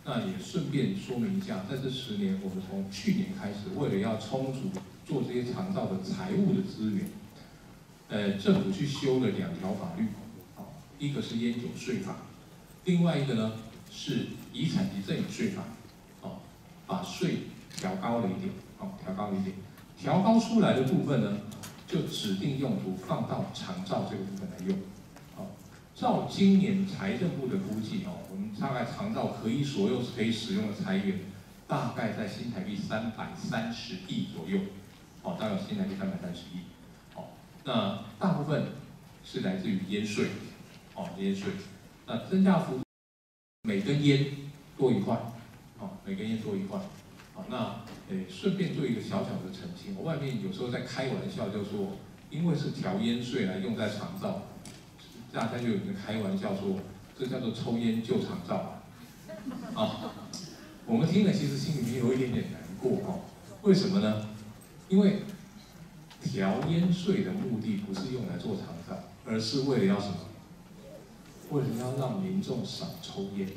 那也顺便说明一下，在这十年，我们从去年开始，为了要充足。做这些长照的财务的资源，呃，政府去修了两条法律，好，一个是烟酒税法，另外一个呢是遗产及赠与税法，好，把税调高了一点，好，调高一点，调高出来的部分呢，就指定用途放到长照这个部分来用，好，照今年财政部的估计，哦，我们大概长照可以所有可以使用的财源，大概在新台币三百三十亿左右。大概新台币三百三十亿，好，那大部分是来自于烟税，哦，烟税，那增加幅每根烟多一块，哦，每根烟多一块，好，那诶顺便做一个小小的澄清，我外面有时候在开玩笑，就说因为是调烟税来用在长照，大家就有人开玩笑说这叫做抽烟救长照，啊，我们听了其实心里面有一点点难过哦，为什么呢？因为调烟税的目的不是用来做长照，而是为了要什么？为了要让民众少抽烟的。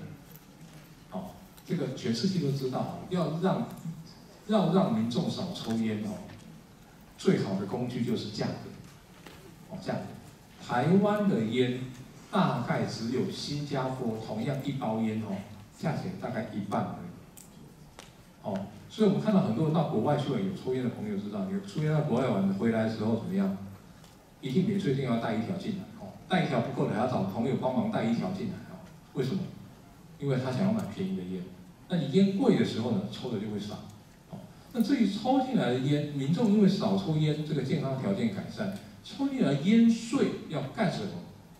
好，这个全世界都知道，要让要让民众少抽烟哦，最好的工具就是价格。哦，价格。台湾的烟大概只有新加坡同样一包烟哦，价钱大概一半而已。哦。所以我们看到很多人到国外去了，有抽烟的朋友知道，你抽烟到国外玩回来的时候怎么样？一定免税店要带一条进来，哦，带一条不够的，还要找朋友帮忙带一条进来，哦，为什么？因为他想要买便宜的烟。那你烟贵的时候呢，抽的就会少，哦，那至于抽进来的烟，民众因为少抽烟，这个健康条件改善，抽进来烟税要干什么？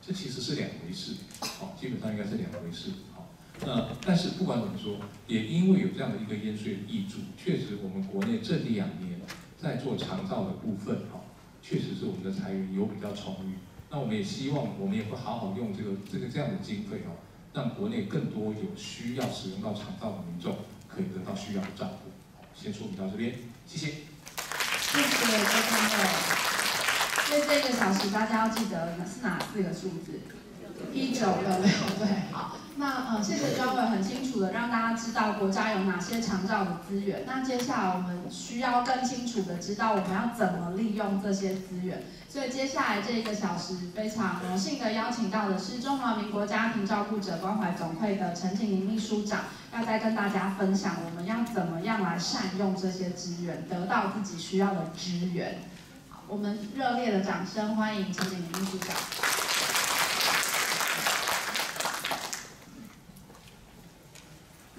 这其实是两回事，哦，基本上应该是两回事。那但是不管怎么说，也因为有这样的一个烟税的益助，确实我们国内这两年在做长照的部分，哈，确实是我们的财源有比较充裕。那我们也希望，我们也会好好用这个这个这样的经费哦，让国内更多有需要使用到长照的民众可以得到需要的照顾。先说明到这边，谢谢。谢谢各位。所以这个小时大家要记得是哪四个数字？一九六六，对，好。那呃，谢谢庄委很清楚的让大家知道国家有哪些长照的资源。那接下来我们需要更清楚的知道我们要怎么利用这些资源。所以接下来这一个小时，非常荣幸的邀请到的是中华民国家庭照顾者关怀总会的陈景林秘书长，要再跟大家分享我们要怎么样来善用这些资源，得到自己需要的资源。好，我们热烈的掌声欢迎陈景林秘书长。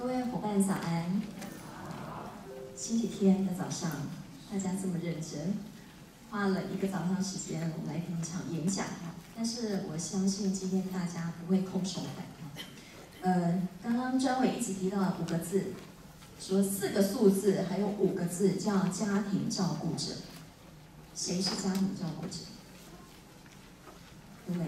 各位伙伴早安！星期天的早上，大家这么认真，花了一个早上时间来听一场演讲但是我相信今天大家不会空手来呃，刚刚专委一直提到了五个字，说四个数字，还有五个字叫家庭照顾者。谁是家庭照顾者？各位。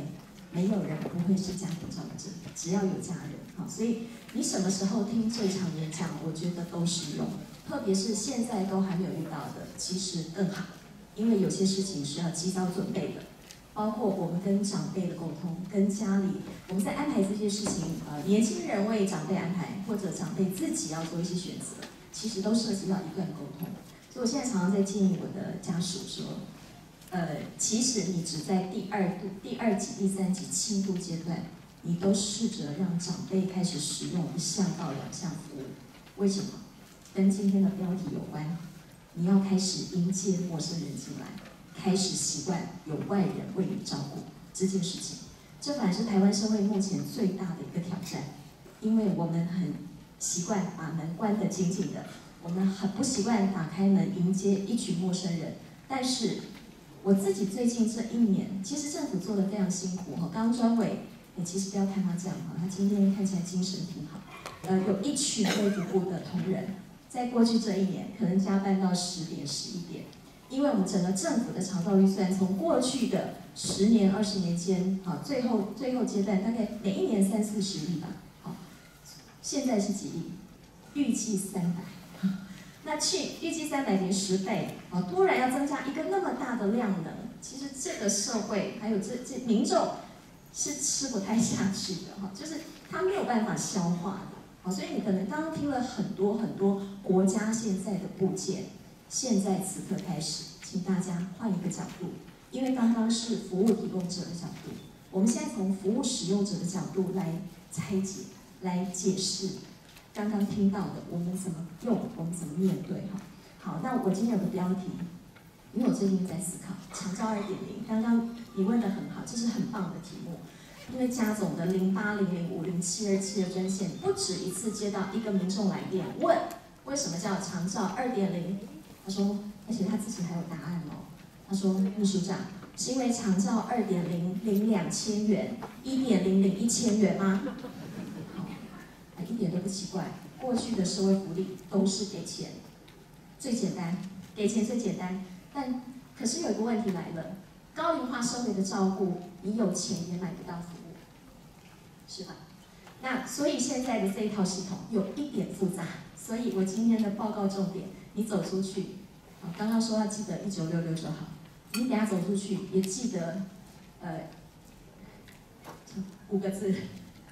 没有人不会是家庭照顾者，只要有家人，好，所以你什么时候听这场演讲，我觉得都实用，特别是现在都还没有遇到的，其实更好，因为有些事情是要及早准备的，包括我们跟长辈的沟通，跟家里，我们在安排这些事情，呃，年轻人为长辈安排，或者长辈自己要做一些选择，其实都涉及到一段沟通，所以我现在常常在建议我的家属说。呃，其实你只在第二度、第二级、第三级轻度阶段，你都试着让长辈开始使用一项到两项服务。为什么？跟今天的标题有关。你要开始迎接陌生人进来，开始习惯有外人为你照顾这件事情。这反是台湾社会目前最大的一个挑战，因为我们很习惯把门关得紧紧的，我们很不习惯打开门迎接一群陌生人，但是。我自己最近这一年，其实政府做的非常辛苦哈。刚刚专委，你其实不要看他这样哈，他今天看起来精神挺好。呃，有一群卫福部的同仁，在过去这一年可能加班到十点、十一点，因为我们整个政府的长照预算从过去的十年、二十年间，好，最后最后阶段大概每一年三四十亿吧，好，现在是几亿？预计三百。那去预计三百年十倍，啊，突然要增加一个那么大的量能，其实这个社会还有这这民众是吃不太下去的哈，就是他没有办法消化的，好，所以你可能刚刚听了很多很多国家现在的部件，现在此刻开始，请大家换一个角度，因为刚刚是服务提供者的角度，我们现在从服务使用者的角度来拆解、来解释。刚刚听到的，我们怎么用，我们怎么面对哈？好，那我今天有个标题，因为我最近在思考长照二点零。刚刚你问的很好，这是很棒的题目。因为家总的零八零零五零七二七的专线，不止一次接到一个民众来电问，为什么叫长照二点零？他说，而且他自己还有答案哦。他说，秘书长，是因为长照二点零零两千元，一点零零一千元吗？一点都不奇怪，过去的社会福利都是给钱，最简单，给钱最简单。但可是有一个问题来了，高龄化社会的照顾，你有钱也买不到服务，是吧？那所以现在的这一套系统有一点复杂，所以我今天的报告重点，你走出去，啊，刚刚说要记得一九六六就好，你等下走出去也记得，呃，五个字，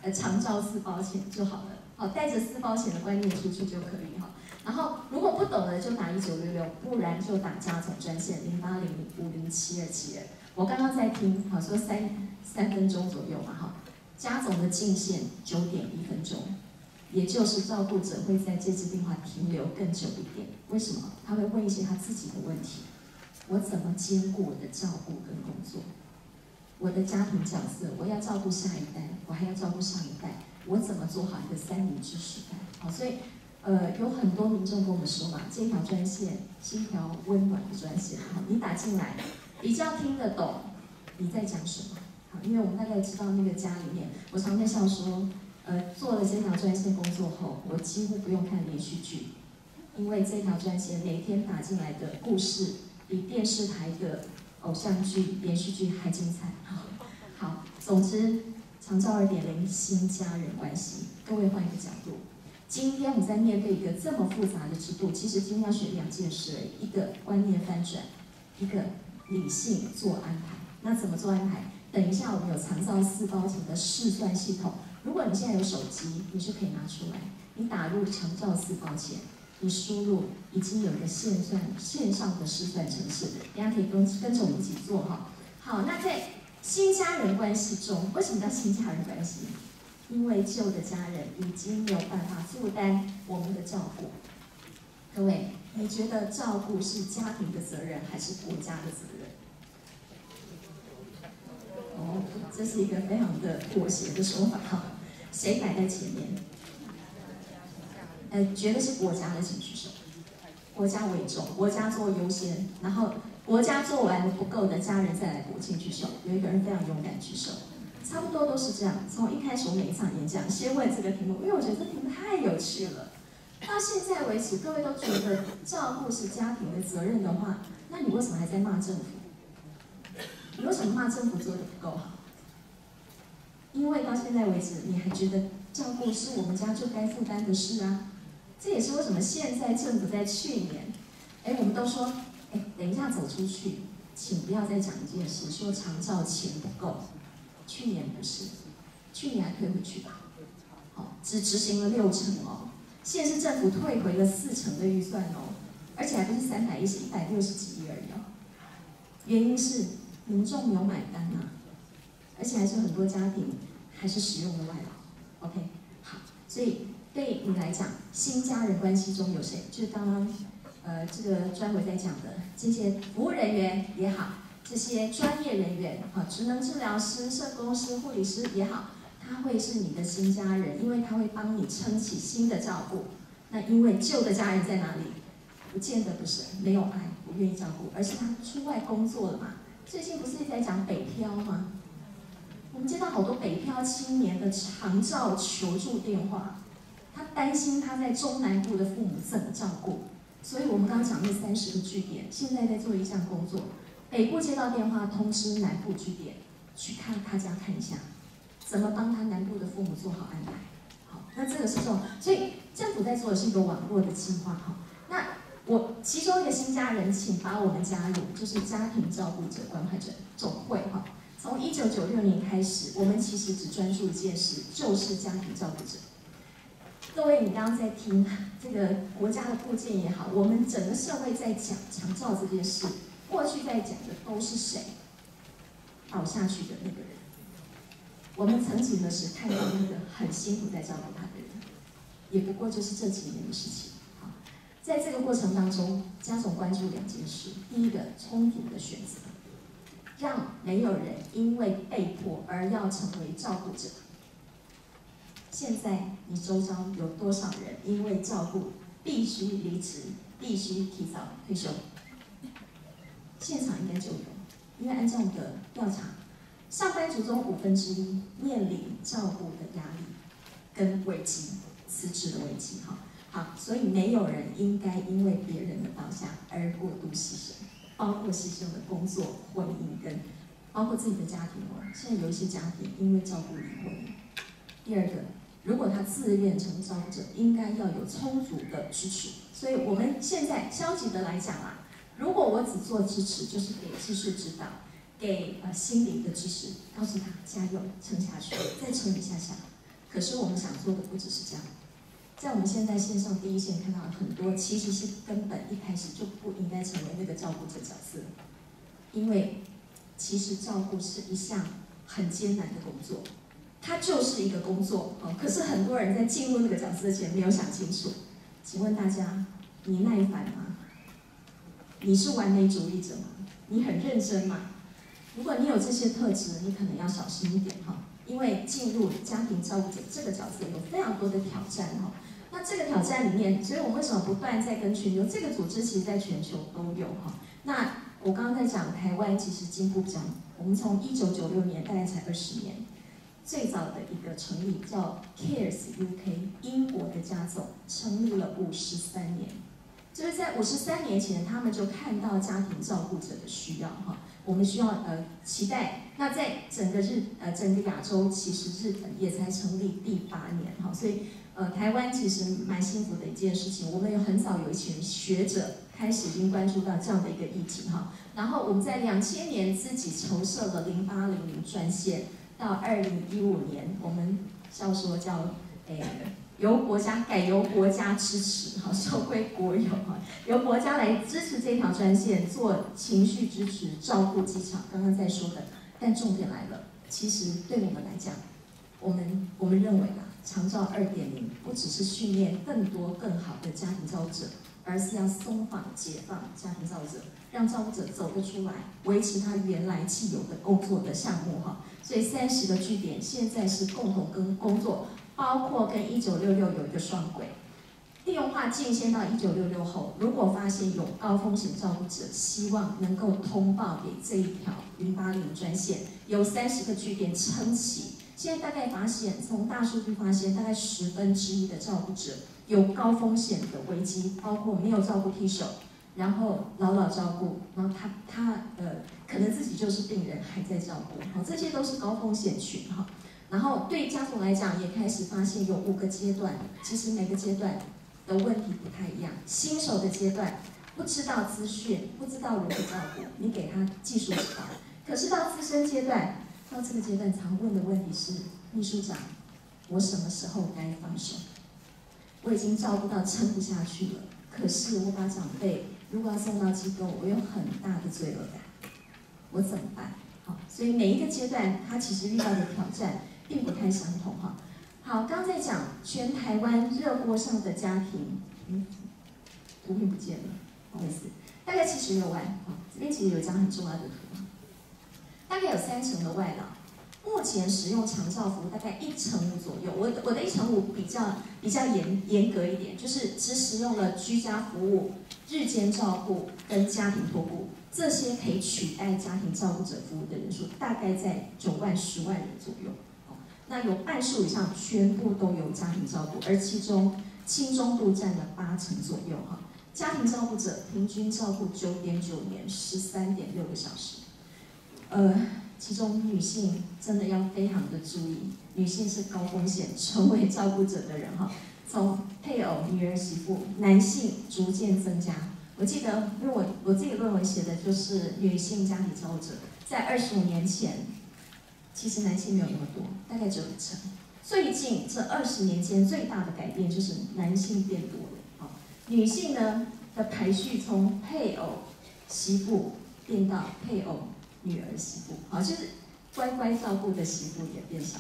呃，长照四保险就好了。好，带着私保险的观念出去就可以哈。然后如果不懂的就打一九六六，不然就打家总专线零八零五零七二七二。我刚刚在听，好说三三分钟左右嘛哈。家总的进线九点一分钟，也就是照顾者会在这支电话停留更久一点。为什么？他会问一些他自己的问题。我怎么兼顾我的照顾跟工作？我的家庭角色，我要照顾下一代，我还要照顾上一代。我怎么做好一个三明治时代？好，所以，呃，有很多民众跟我们说嘛，这条专线是一条温暖的专线。好，你打进来，比较听得懂你在讲什么。好，因为我们大概知道那个家里面，我常在笑说，呃，做了这条专线工作后，我几乎不用看连续剧，因为这条专线每天打进来的故事，比电视台的偶像剧、连续剧还精彩。好总之，长照二点零新家人关系，各位换一个角度。今天我们在面对一个这么复杂的制度，其实今天要学两件事：一个观念翻转，一个理性做安排。那怎么做安排？等一下我们有长照四包层的试算系统，如果你现在有手机，你是可以拿出来，你打入长照四包钱，你输入已经有一个线算线上的试算程式，大家可以跟跟着我们一起做哈。好，那在新家人关系中，为什么叫新家人关系？因为旧的家人已经没有办法负担我们的照顾。各位，你觉得照顾是家庭的责任还是国家的责任？哦，这是一个非常的妥协的说法哈。谁摆在前面？呃，觉得是国家的请举手。国家为重，国家做优先，然后国家做完不够的，家人再来补请举手。有一个人非常勇敢举手。差不多都是这样。从一开始我每一场演讲，先问这个题目，因为我觉得这题目太有趣了。到现在为止，各位都觉得照顾是家庭的责任的话，那你为什么还在骂政府？你为什么骂政府做的不够好？因为到现在为止，你还觉得照顾是我们家就该负担的事啊。这也是为什么现在政府在去年，哎，我们都说，等一下走出去，请不要再讲一件事，说长照钱不够。去年不是，去年还退回去吧？好，只执行了六成哦。县市政府退回了四成的预算哦，而且还不是三百亿，是一百六十几亿而已哦。原因是民众没有买单呐，而且还是很多家庭还是使用了外劳。OK，好，所以对你来讲，新家人关系中有谁？就是刚刚呃这个专委在讲的这些服务人员也好。这些专业人员，啊，职能治疗师、社工师、护理师也好，他会是你的新家人，因为他会帮你撑起新的照顾。那因为旧的家人在哪里？不见得不是没有爱，不愿意照顾，而是他出外工作了嘛。最近不是一直在讲北漂吗？我们接到好多北漂青年的长照求助电话，他担心他在中南部的父母怎么照顾，所以我们刚刚讲那三十个据点，现在在做一项工作。北部接到电话通知南部据点去看他家看一下，怎么帮他南部的父母做好安排。好，那这个是重，所以政府在做的是一个网络的计划。哈，那我其中一个新家人，请把我们加入，就是家庭照顾者关怀者总会。哈，从一九九六年开始，我们其实只专注一件事，就是家庭照顾者。各位，你刚刚在听这个国家的部件也好，我们整个社会在讲强照这件事。过去在讲的都是谁倒下去的那个人？我们曾几何时看到那个很辛苦在照顾他的人，也不过就是这几年的事情。好，在这个过程当中，家总关注两件事：第一个，充足的选择，让没有人因为被迫而要成为照顾者。现在你周遭有多少人因为照顾必须离职，必须提早退休？现场应该就有，因为按照我们的调查，上班族中五分之一面临照顾的压力跟危机，辞职的危机。哈，好，所以没有人应该因为别人的倒下而过度牺牲，包括牺牲的工作、婚姻跟包括自己的家庭哦。现在有一些家庭因为照顾离婚。第二个，如果他自愿成长者，应该要有充足的支持。所以我们现在消极的来讲啊。如果我只做支持，就是给技术指导，给呃心灵的支持，告诉他加油，撑下去，再撑一下下。可是我们想做的不只是这样，在我们现在线上第一线看到很多，其实是根本一开始就不应该成为那个照顾者角色，因为其实照顾是一项很艰难的工作，它就是一个工作哦。可是很多人在进入那个角色前没有想清楚，请问大家，你耐烦吗？你是完美主义者吗？你很认真吗？如果你有这些特质，你可能要小心一点哈，因为进入家庭照顾者这个角色有非常多的挑战哈。那这个挑战里面，所以我们为什么不断在跟全球这个组织，其实在全球都有哈。那我刚刚在讲台湾，其实进步比较，我们从一九九六年大概才二十年，最早的一个成立叫 Cares UK，英国的家总成立了五十三年。就是在五十三年前，他们就看到家庭照顾者的需要哈，我们需要呃期待。那在整个日呃整个亚洲，其实日本也才成立第八年哈，所以呃台湾其实蛮幸福的一件事情，我们有很早有一群学者开始已经关注到这样的一个议题哈。然后我们在两千年自己筹设了零八零零专线，到二零一五年我们叫说叫诶。由国家改由国家支持，哈，收归国有，哈，由国家来支持这条专线做情绪支持、照顾机场。刚刚在说的，但重点来了，其实对我们来讲，我们我们认为啊，长照二点零不只是训练更多更好的家庭照顾者，而是要松绑、解放家庭照顾者，让照顾者走得出来，维持他原来既有的工作的项目，哈。所以三十个据点现在是共同跟工作。包括跟一九六六有一个双轨，电话进线到一九六六后，如果发现有高风险照顾者，希望能够通报给这一条零八零专线，有三十个据点撑起。现在大概发现，从大数据发现，大概十分之一的照顾者有高风险的危机，包括没有照顾替手，然后牢牢照顾，然后他他呃可能自己就是病人还在照顾，好，这些都是高风险群哈。然后对家属来讲，也开始发现有五个阶段，其实每个阶段的问题不太一样。新手的阶段不知道资讯，不知道如何照顾，你给他技术指导。可是到资深阶段，到这个阶段常问的问题是：秘书长，我什么时候该放手？我已经照顾到撑不下去了，可是我把长辈如果要送到机构，我有很大的罪恶感，我怎么办？好，所以每一个阶段他其实遇到的挑战。并不太相同哈。好，刚在讲全台湾热锅上的家庭，嗯，图片不见了，不好意思，大概七十六万。这边其实有一张很重要的图，大概有三成的外劳，目前使用长照服务大概一成五左右。我我的一成五比较比较严严格一点，就是只使用了居家服务、日间照顾跟家庭托顾这些可以取代家庭照顾者服务的人数，大概在九万十万人左右。那有半数以上全部都有家庭照顾，而其中轻中度占了八成左右哈。家庭照顾者平均照顾九点九年，十三点六个小时。呃，其中女性真的要非常的注意，女性是高风险成为照顾者的人哈。从配偶、女儿、媳妇，男性逐渐增加。我记得，因为我我这个论文写的就是女性家庭照顾者，在二十五年前。其实男性没有那么多，大概只有一成。最近这二十年间最大的改变就是男性变多了，好，女性呢的排序从配偶、媳妇变到配偶、女儿、媳妇，好，就是乖乖照顾的媳妇也变少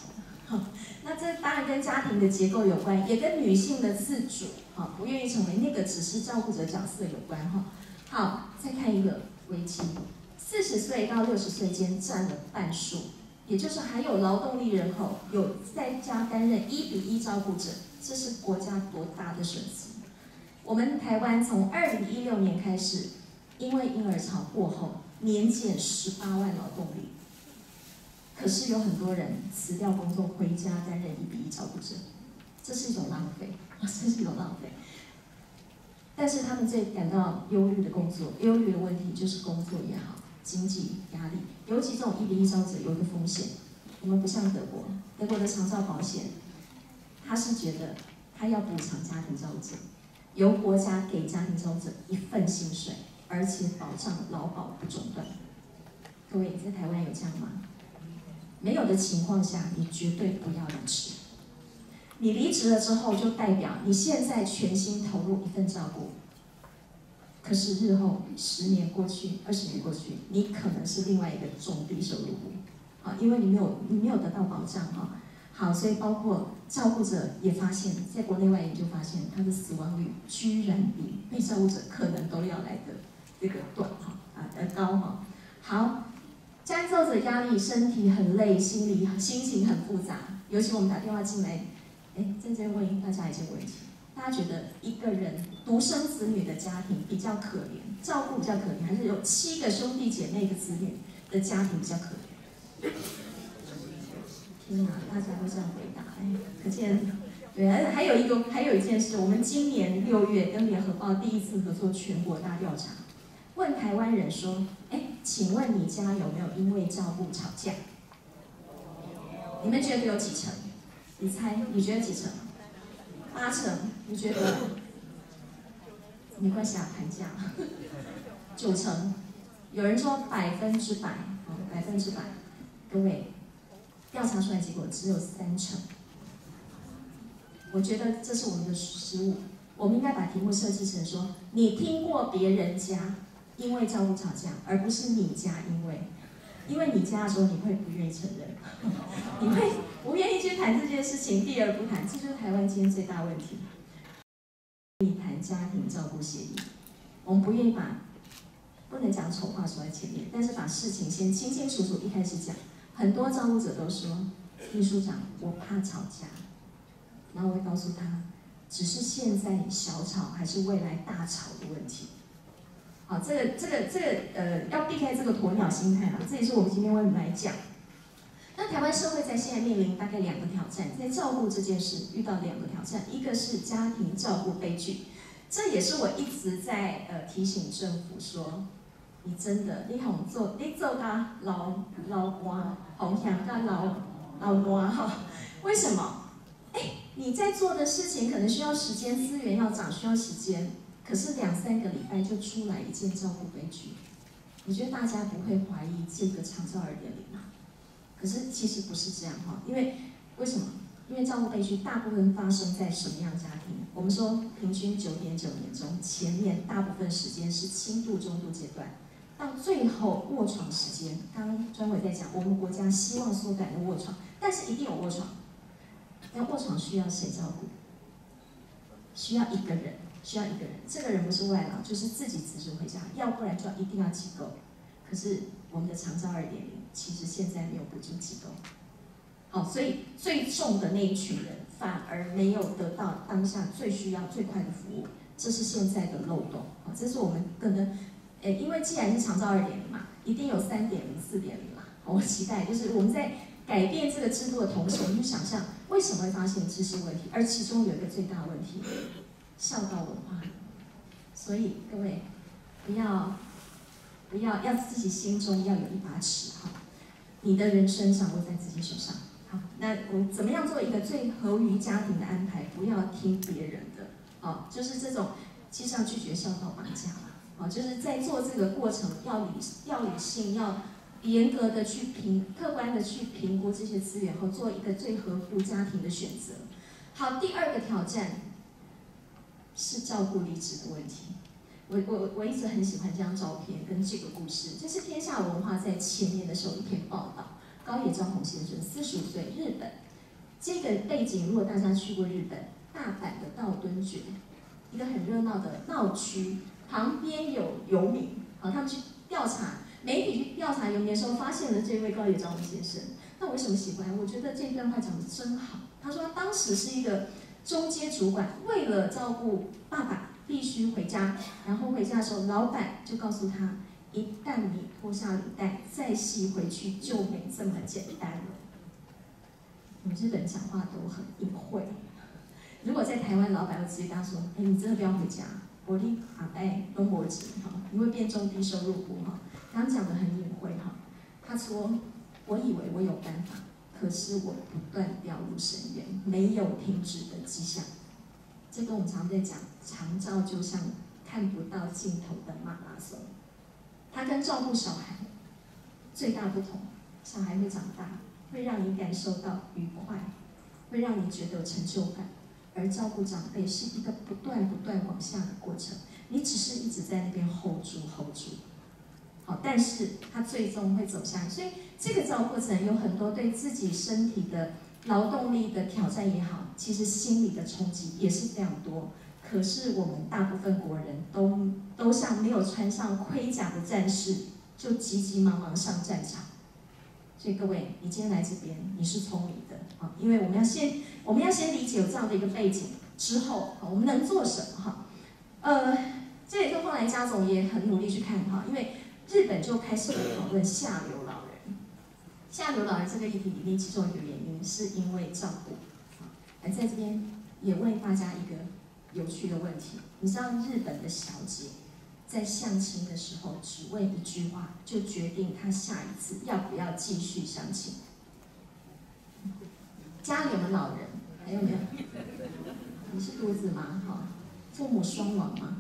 了，那这当然跟家庭的结构有关，也跟女性的自主，哈，不愿意成为那个只是照顾者角色有关，哈。好，再看一个危机，四十岁到六十岁间占了半数。也就是还有劳动力人口有在家担任一比一照顾者，这是国家多大的损失？我们台湾从二零一六年开始，因为婴儿潮过后，年减十八万劳动力，可是有很多人辞掉工作回家担任一比一照顾者，这是一种浪费，这是一种浪费。但是他们最感到忧虑的工作，忧虑的问题就是工作也好。经济压力，尤其这种一比一照顾者有一个风险，我们不像德国，德国的长照保险，他是觉得他要补偿家庭照顾者，由国家给家庭照顾者一份薪水，而且保障劳保不中断。各位在台湾有这样吗？没有的情况下，你绝对不要离职。你离职了之后，就代表你现在全心投入一份照顾。可是日后十年过去，二十年过去，你可能是另外一个中低收入户，啊，因为你没有你没有得到保障哈。好，所以包括照顾者也发现，在国内外研究发现，他的死亡率居然比被照顾者可能都要来的这个短哈啊呃高哈。好，家照者压力，身体很累，心里心情很复杂。尤其我们打电话进来，哎，在问大家一些问题。大家觉得一个人独生子女的家庭比较可怜，照顾比较可怜，还是有七个兄弟姐妹的子女的家庭比较可怜？天哪，大家都这样回答，哎，可见对，还还有一个还有一件事，我们今年六月跟联合报第一次合作全国大调查，问台湾人说，哎，请问你家有没有因为照顾吵架？你们觉得有几成？你猜？你觉得几成？八成？你觉得？没关系啊，谈价。九成？有人说百分之百，百分之百。各位，调查出来结果只有三成。我觉得这是我们的失误，我们应该把题目设计成说：你听过别人家因为照顾吵架，而不是你家因为。因为你家的时候，你会不愿意承认，你会不愿意去谈这件事情，避而不谈，这就是台湾今天最大问题。你谈家庭照顾协议，我们不愿意把不能讲丑话说在前面，但是把事情先清清楚楚一开始讲。很多照顾者都说，秘书长，我怕吵架，然后我会告诉他，只是现在小吵还是未来大吵的问题。好，这个这个这个呃，要避开这个鸵鸟心态啊，这也是我们今天为什么来讲。那台湾社会在现在面临大概两个挑战，在照顾这件事遇到两个挑战，一个是家庭照顾悲剧，这也是我一直在呃提醒政府说，你真的你红做你做他老老官，红想他老老官哈？为什么？哎，你在做的事情可能需要时间，资源要涨，需要时间。可是两三个礼拜就出来一件照顾悲剧，我觉得大家不会怀疑这个长照二点零吗？可是其实不是这样哈，因为为什么？因为照顾悲剧大部分发生在什么样家庭？我们说平均九点九年中，前面大部分时间是轻度、中度阶段，到最后卧床时间，刚刚专委在讲，我们国家希望缩短的卧床，但是一定有卧床，那卧床需要谁照顾？需要一个人。需要一个人，这个人不是外劳，就是自己辞职回家，要不然就一定要机构。可是我们的长照二点零，其实现在没有补助机构。好，所以最重的那一群人反而没有得到当下最需要最快的服务，这是现在的漏洞。啊，这是我们可能，诶，因为既然是长照二点零嘛，一定有三点零、四点零嘛。我期待就是我们在改变这个制度的同时，我们去想象为什么会发现知识问题，而其中有一个最大问题。孝道文化，所以各位不要不要要自己心中要有一把尺哈，你的人生掌握在自己手上。好，那我怎么样做一个最合于家庭的安排？不要听别人的，哦，就是这种，其实要拒绝孝道绑架嘛，哦，就是在做这个过程要理要理性，要严格的去评客观的去评估这些资源后，做一个最合乎家庭的选择。好，第二个挑战。是照顾离职的问题。我我我一直很喜欢这张照片跟这个故事。这是天下文化在前年的时候一篇报道。高野昭宏先生四十五岁，日本。这个背景，如果大家去过日本，大阪的道顿崛，一个很热闹的闹区，旁边有游民，好，他们去调查，媒体去调查游民的时候，发现了这位高野昭宏先生。那我为什么喜欢？我觉得这段话讲的真好。他说当时是一个。中阶主管为了照顾爸爸，必须回家。然后回家的时候，老板就告诉他：一旦你脱下领带，再系回去就没这么简单了。我们日本讲话都很隐晦。如果在台湾，老板会直接跟他说：哎，你真的不要回家，我立阿哎都摩羯哈，你会变中低收入户哈。刚讲的很隐晦哈。他说：我以为我有办法。可是我不断掉入深渊，没有停止的迹象。这个我们常在讲，长照就像看不到尽头的马拉松。它跟照顾小孩最大不同，小孩会长大，会让你感受到愉快，会让你觉得有成就感。而照顾长辈是一个不断不断往下的过程，你只是一直在那边 hold 住 hold 住。好，但是它最终会走向，所以这个照顾过程有很多对自己身体的劳动力的挑战也好，其实心理的冲击也是非常多。可是我们大部分国人都都像没有穿上盔甲的战士，就急急忙忙上战场。所以各位，你今天来这边，你是聪明的啊，因为我们要先我们要先理解有这样的一个背景之后，我们能做什么哈？呃，这也是后来家总也很努力去看哈，因为。日本就开始讨论下流老人。下流老人这个议题里面，其中一个原因是因为照顾。来，在这边也问大家一个有趣的问题：你知道日本的小姐在相亲的时候，只问一句话就决定她下一次要不要继续相亲？家里有没有老人？还有没有？你是独子吗？哈，父母双亡吗？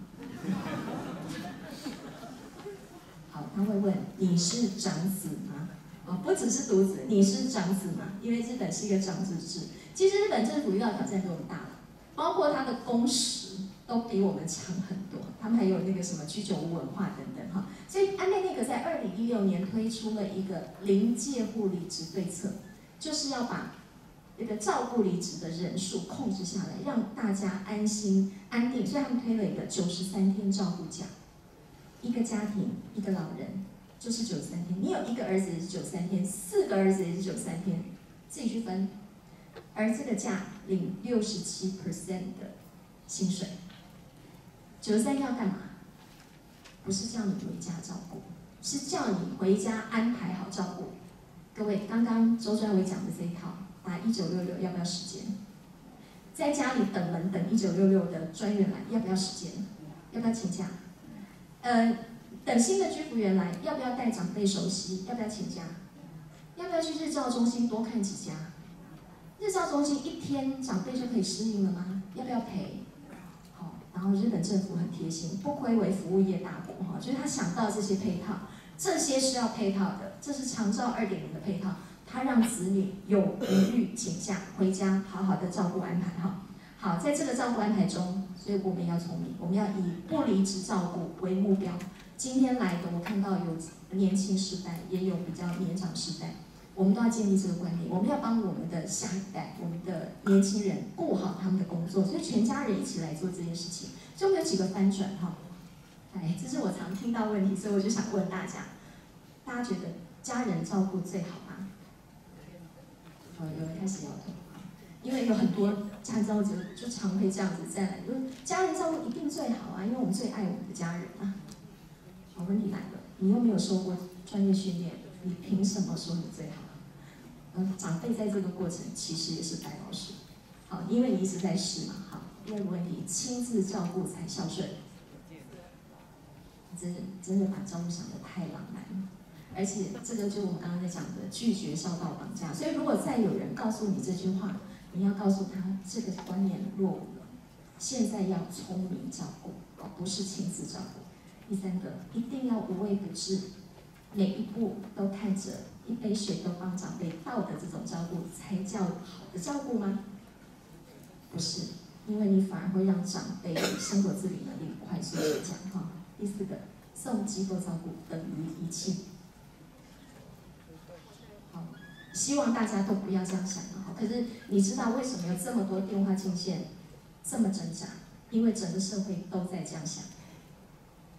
他会问你是长子吗？啊，不只是独子，你是长子吗？因为日本是一个长子制。其实日本政府遇到挑战比我们大，包括他的工时都比我们强很多。他们还有那个什么居酒屋文化等等哈。所以安倍内阁在二零一六年推出了一个临界护理职对策，就是要把那个照顾离职的人数控制下来，让大家安心安定。所以他们推了一个九十三天照顾假。一个家庭一个老人就是九三天，你有一个儿子也是九三天，四个儿子也是九三天，自己去分。儿子的假领六十七 percent 的薪水，九十三天要干嘛？不是叫你回家照顾，是叫你回家安排好照顾。各位，刚刚周专委讲的这一套，打一九六六要不要时间？在家里等门等一九六六的专员来，要不要时间？要不要请假？呃，等新的居服员来，要不要带长辈熟悉？要不要请假？要不要去日照中心多看几家？日照中心一天长辈就可以适应了吗？要不要陪？好，然后日本政府很贴心，不愧为服务业大国哈，就是他想到这些配套，这些是要配套的，这是长照二点零的配套，他让子女有余裕请假回家，好好的照顾安排哈。好，在这个照顾安排中，所以我们要聪明，我们要以不离职照顾为目标。今天来的，我看到有年轻时代，也有比较年长时代，我们都要建立这个观念，我们要帮我们的下一代，我们的年轻人顾好他们的工作，所以全家人一起来做这件事情，就会有几个翻转哈。哎，这是我常听到问题，所以我就想问大家，大家觉得家人照顾最好吗？哦，有人开始摇头。因为有很多家照者就常会这样子再来，就家人照顾一定最好啊，因为我们最爱我们的家人啊。好，问题来了，你又没有受过专业训练，你凭什么说你最好？嗯，长辈在这个过程其实也是白老师。好，因为你一直在试嘛。好，第二个问题，亲自照顾才孝顺。真的真的把照顾想得太浪漫了，而且这个就我们刚刚在讲的拒绝孝道绑架。所以如果再有人告诉你这句话，你要告诉他，这个观念落伍了。现在要聪明照顾，不是亲自照顾。第三个，一定要无微不至，每一步都看着一杯水都帮长辈倒的这种照顾，才叫好的照顾吗？不是，因为你反而会让长辈生活自理能力快速下降。哈，第四个，送机构照顾等于遗弃。好，希望大家都不要这样想。可是你知道为什么有这么多电话进线这么挣扎？因为整个社会都在这样想，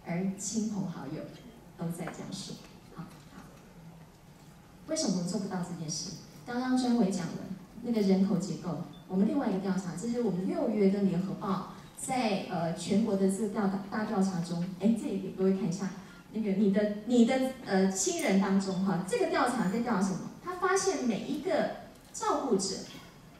而亲朋好友都在这样说。好，为什么我做不到这件事？刚刚专委讲了那个人口结构，我们另外一个调查，这是我们六月跟联合报在呃全国的这个调大调查中，哎，这里给各位看一下，那个你的你的呃亲人当中哈，这个调查在调查什么？他发现每一个。照顾者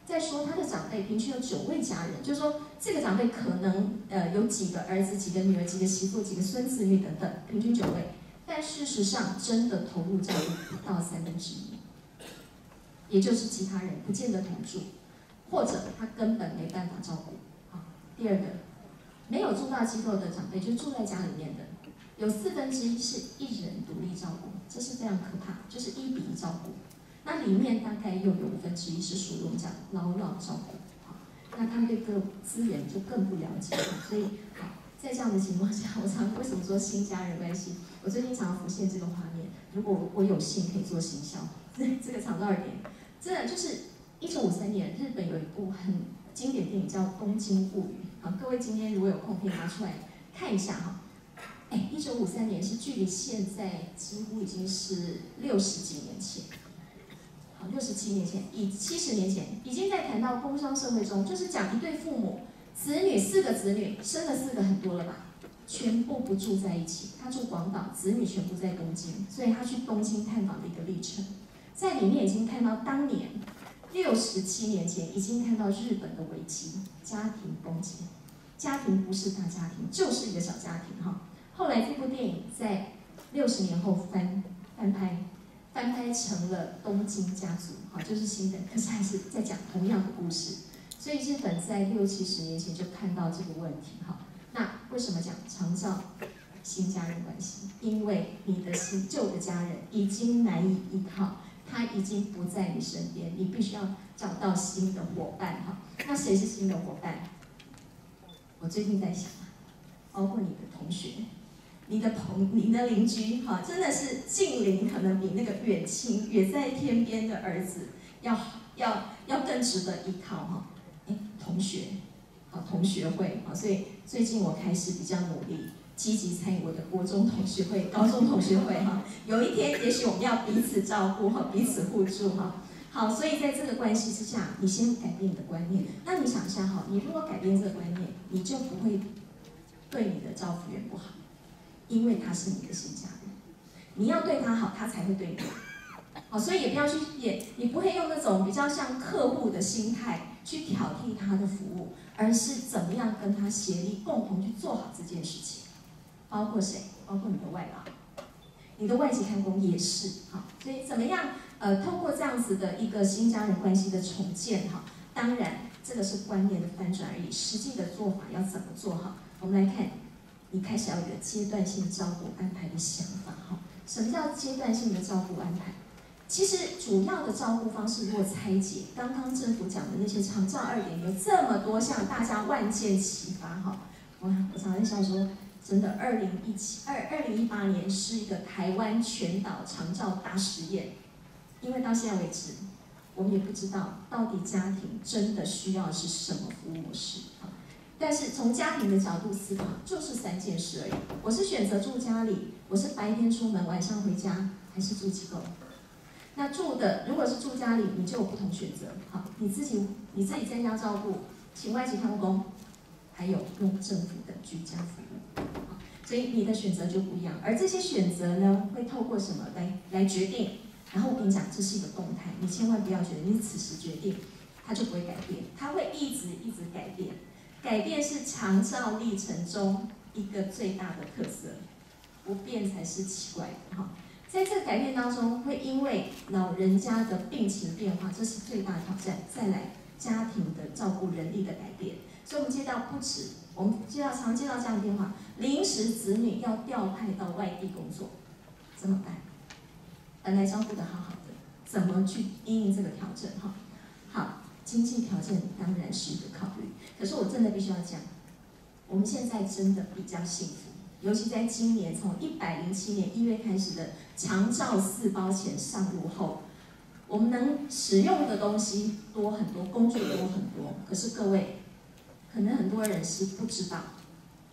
在说他的长辈平均有九位家人，就是说这个长辈可能呃有几个儿子、几个女儿、几个媳妇、几个孙子女等等，平均九位。但事实上，真的投入照顾不到三分之一，也就是其他人不见得同住，或者他根本没办法照顾。好，第二个，没有重大机构的长辈，就住在家里面的，有四分之一是一人独立照顾，这是非常可怕，就是一比一照顾。那里面大概又有五分之一是属于我们讲老老照顾，好，那他们对各资源就更不了解了，所以好，在这样的情况下，我常为什么说新家人关系？我最近常常浮现这个画面，如果我有幸可以做行销，这这个长照二点，真的就是一九五三年日本有一部很经典电影叫《东京物语》，好，各位今天如果有空可以拿出来看一下哈，哎，一九五三年是距离现在几乎已经是六十几年前。六十七年前，以七十年前，已经在谈到工商社会中，就是讲一对父母，子女四个子女，生了四个很多了吧，全部不住在一起，他住广岛，子女全部在东京，所以他去东京探访的一个历程，在里面已经看到当年六十七年前已经看到日本的危机，家庭崩解，家庭不是大家庭，就是一个小家庭哈。后来这部电影在六十年后翻翻拍，翻拍成了《东京家族》，哈，就是新的，可是还是在讲同样的故事。所以日本在六七十年前就看到这个问题，哈。那为什么讲长照新家人关系？因为你的新旧的家人已经难以依靠。他已经不在你身边，你必须要找到新的伙伴哈。那谁是新的伙伴？我最近在想，包括你的同学、你的朋、你的邻居哈，真的是近邻可能比那个远亲远在天边的儿子要要要更值得依靠哈。哎，同学，好同学会好，所以最近我开始比较努力。积极参与我的国中同学会、高中同学会哈，有一天也许我们要彼此照顾哈，彼此互助哈。好，所以在这个关系之下，你先改变你的观念。那你想一下哈，你如果改变这个观念，你就不会对你的照顾员不好，因为他是你的新家人，你要对他好，他才会对你好。所以也不要去也，你不会用那种比较像客户的心态去挑剔他的服务，而是怎么样跟他协力，共同去做好这件事情。包括谁？包括你的外劳，你的外籍看工也是好。所以怎么样？呃，通过这样子的一个新家人关系的重建哈，当然这个是观念的翻转而已，实际的做法要怎么做哈？我们来看，你开始要有阶段性照顾安排的想法哈。什么叫阶段性的照顾安排？其实主要的照顾方式如果拆解，刚刚政府讲的那些长照二点零，这么多项，大家万箭齐发哈。我我常常想说。真的，二零一七二二零一八年是一个台湾全岛长照大实验，因为到现在为止，我们也不知道到底家庭真的需要是什么服务模式。但是从家庭的角度思考，就是三件事而已。我是选择住家里，我是白天出门，晚上回家，还是住机构？那住的如果是住家里，你就有不同选择。好，你自己你自己在家照顾，请外籍看护工，还有用政府的居家服务。所以你的选择就不一样，而这些选择呢，会透过什么来来决定？然后我跟你讲，这是一个动态，你千万不要觉得你此时决定，它就不会改变，它会一直一直改变。改变是长照历程中一个最大的特色，不变才是奇怪的哈。在这个改变当中，会因为老人家的病情变化，这是最大的挑战。再来，家庭的照顾人力的改变，所以我们接到不止。我们接到常接到这样的电话，临时子女要调派到外地工作，怎么办？本来照顾的好好的，怎么去应应这个调整？哈，好，经济条件当然是一个考虑。可是我真的必须要讲，我们现在真的比较幸福，尤其在今年从一百零七年一月开始的长照四包钱上路后，我们能使用的东西多很多，工具多很多。可是各位。可能很多人是不知道，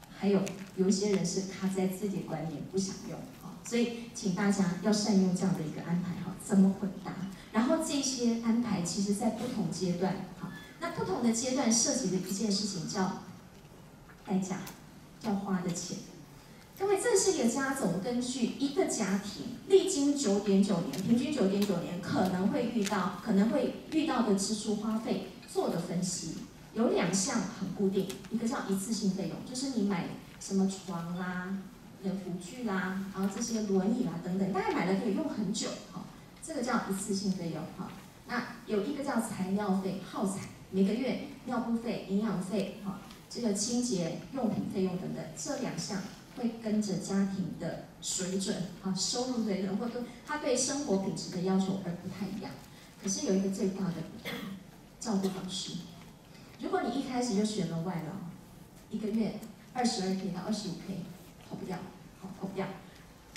还有有一些人是卡在自己的观念不想用啊，所以请大家要善用这样的一个安排哈，怎么混搭？然后这些安排其实在不同阶段哈，那不同的阶段涉及的一件事情叫代价，要花的钱。各位，这是一个家总根据一个家庭历经九点九年，平均九点九年可能会遇到可能会遇到的支出花费做的分析。有两项很固定，一个叫一次性费用，就是你买什么床啦、的辅具啦，然后这些轮椅啦等等，大概买了可以用很久，哈，这个叫一次性费用，哈。那有一个叫材料费、耗材，每个月尿布费、营养费，哈，这个清洁用品费用等等，这两项会跟着家庭的水准，啊，收入水准或者他对生活品质的要求而不太一样。可是有一个最大的不同，照顾方式。如果你一开始就选了外劳，一个月二十二 K 到二十五 K，跑不掉，好跑不掉。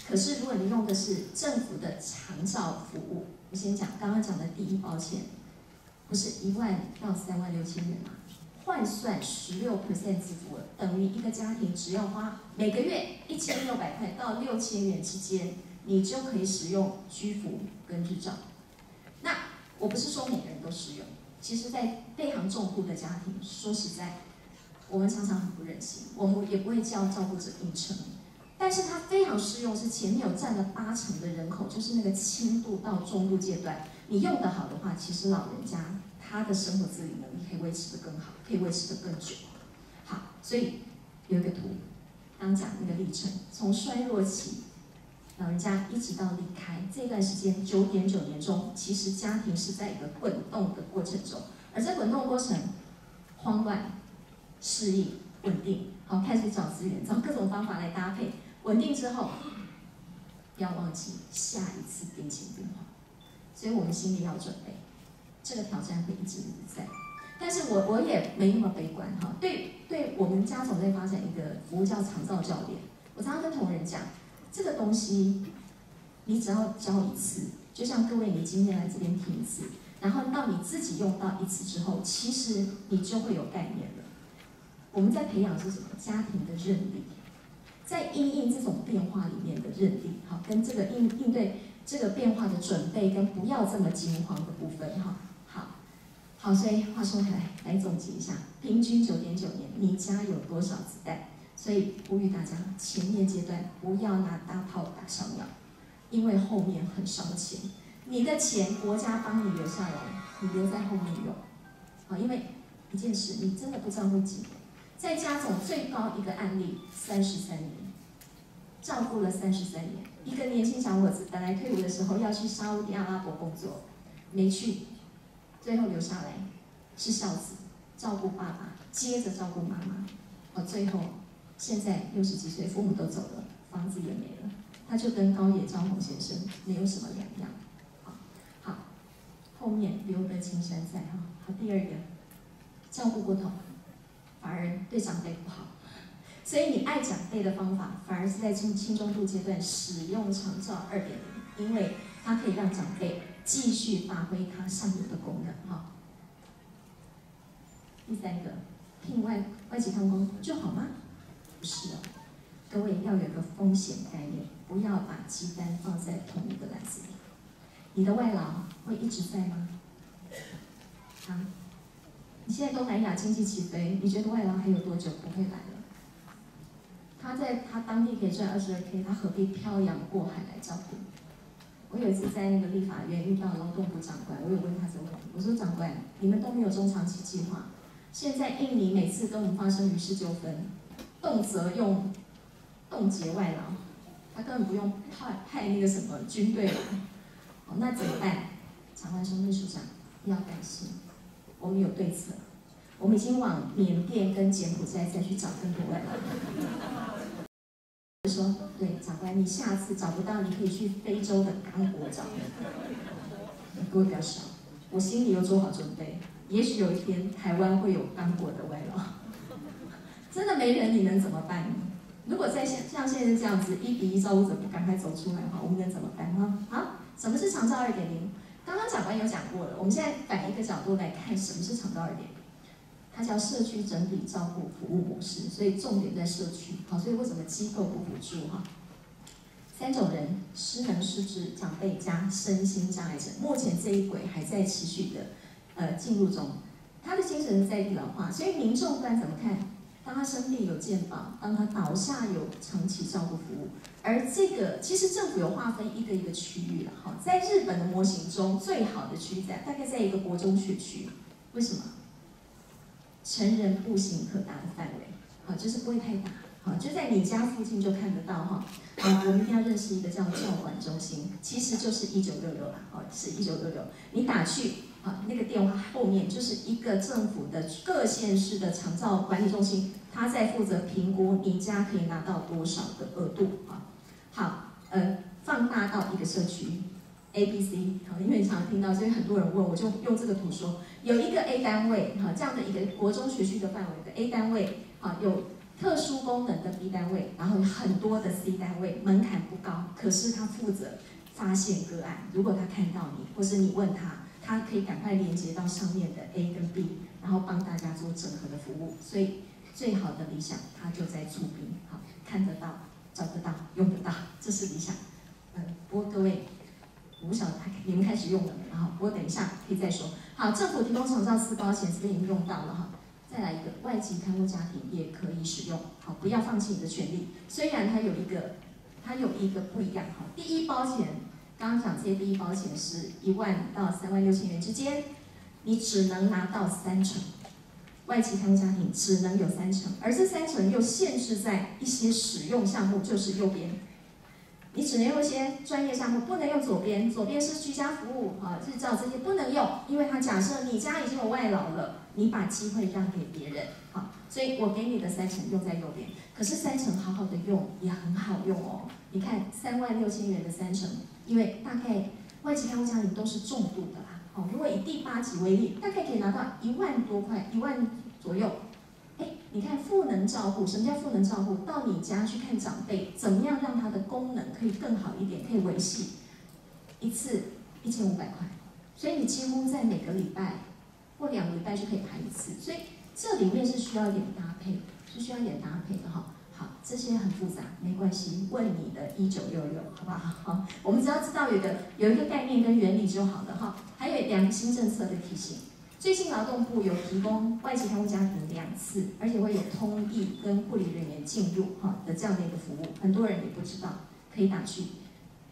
可是如果你用的是政府的长照服务，我先讲刚刚讲的第一包钱，不是一万到三万六千元吗？换算十六 percent 支付，等于一个家庭只要花每个月一千六百块到六千元之间，你就可以使用居服跟日照。那我不是说每个人都适用。其实，在非常重户的家庭，说实在，我们常常很不忍心，我们也不会叫照顾者硬撑。但是它非常适用，是前面有占了八成的人口，就是那个轻度到中度阶段，你用得好的话，其实老人家他的生活自理能力可以维持得更好，可以维持得更久。好，所以有一个图，刚讲那个历程，从衰弱期，老人家一直到离开这段时间九点九年中，其实家庭是在一个滚动的过程中，而在滚动过程，慌乱、适应、稳定，好，开始找资源，找各种方法来搭配。稳定之后，不要忘记下一次病情变化，所以我们心里要准备，这个挑战会一直在。但是我我也没那么悲观哈。对对，我们家总在发展一个服务叫长照教练。我常常跟同仁讲，这个东西你只要教一次，就像各位你今天来这边听一次，然后到你自己用到一次之后，其实你就会有概念了。我们在培养是什么？家庭的韧力。在应应这种变化里面的韧力，好，跟这个应应对这个变化的准备，跟不要这么惊慌的部分，哈，好，好，所以话说回来，来总结一下，平均九点九年，你家有多少子弹？所以呼吁大家，前面阶段不要拿大炮打小鸟，因为后面很烧钱。你的钱国家帮你留下来，你留在后面用，好，因为一件事，你真的不知道会几年。在家总最高一个案例，三十三年，照顾了三十三年。一个年轻小伙子本来退伍的时候要去沙地阿拉伯工作，没去，最后留下来是孝子，照顾爸爸，接着照顾妈妈。哦，最后现在六十几岁，父母都走了，房子也没了，他就跟高野昭宏先生没有什么两样。好，好，后面留得青山在哈。好，第二个，照顾过头。反而对长辈不好，所以你爱长辈的方法，反而是在轻轻中度阶段使用长照二点零，因为它可以让长辈继续发挥它上游的功能。哈。第三个，聘外外籍看工就好吗？不是哦，各位要有个风险概念，不要把鸡蛋放在同一个篮子里。你的外劳会一直在吗？啊？你现在东南亚经济起飞，你觉得外劳还有多久不会来？他在他当地可以赚二十二 k，他何必漂洋过海来照顾？我有一次在那个立法院遇到劳动部长官，我有问他这个问题，我说长官，你们都没有中长期计划，现在印尼每次都能发生渔事纠纷，动辄用冻结外劳，他根本不用派派那个什么军队来，那怎么办？长官说秘书长要担心。我们有对策，我们已经往缅甸跟柬埔寨再去找更多外劳。说，对长官，你下次找不到，你可以去非洲的刚果找。各位不要笑，我心里有做好准备，也许有一天台湾会有刚果的外劳。真的没人，你能怎么办？如果在现像现在这样子一比一照顾者不赶快走出来的话，我们能怎么办呢？啊，什么是长照二点零？刚刚长官有讲过了，我们现在反一个角度来看，什么是长照二点零它叫社区整体照顾服务模式，所以重点在社区。好，所以为什么机构不补助哈？三种人：失能、失智、长辈加身心障碍者。目前这一轨还在持续的呃进入中，他的精神在老化，所以民众该怎么看？当他生病有健保，当他倒下有长期照顾服务，而这个其实政府有划分一个一个区域了哈，在日本的模型中，最好的区在大概在一个国中学区，为什么？成人步行可达的范围，好，就是不会太大，好，就在你家附近就看得到哈，啊，我们一定要认识一个叫教管中心，其实就是一九六六啦，好，是一九六六，你打去。啊，那个电话后面就是一个政府的各县市的长照管理中心，他在负责评估你家可以拿到多少的额度。啊。好，呃，放大到一个社区。，A、B、C，好，因为常听到，所以很多人问，我就用这个图说，有一个 A 单位，哈，这样的一个国中学区的范围的 A 单位，好，有特殊功能的 B 单位，然后有很多的 C 单位，门槛不高，可是他负责发现个案，如果他看到你，或是你问他。他可以赶快连接到上面的 A 跟 B，然后帮大家做整合的服务。所以最好的理想，他就在出兵，好看得到、找得到、用得到，这是理想。嗯，不过各位，我不晓得你们开始用了没？哈，不过等一下可以再说。好，政府提供长照四包钱，这边已经用到了哈。再来一个外籍看护家庭也可以使用，好，不要放弃你的权利。虽然它有一个，它有一个不一样，哈，第一包钱，刚刚讲这些第一包钱是一万到三万六千元之间，你只能拿到三成，外籍看护家庭只能有三成，而这三成又限制在一些使用项目，就是右边。你只能用一些专业项目，不能用左边。左边是居家服务啊，日照这些不能用，因为他假设你家已经有外劳了，你把机会让给别人，好，所以我给你的三成用在右边。可是三成好好的用也很好用哦。你看三万六千元的三成，因为大概外籍看护家庭都是重度的啦，好，如果以第八级为例，大概可以拿到一万多块，一万左右。你看赋能照顾，什么叫赋能照顾？到你家去看长辈，怎么样让他的功能可以更好一点，可以维系？一次一千五百块，所以你几乎在每个礼拜或两个礼拜就可以排一次，所以这里面是需要一点搭配，是需要一点搭配的哈。好，这些很复杂，没关系，问你的一九六六，好不好？好，我们只要知道有个有一个概念跟原理就好了哈。还有两个新政策的提醒。最近劳动部有提供外籍看护家庭两次，而且会有通译跟护理人员进入哈的这样的一个服务，很多人也不知道，可以打去，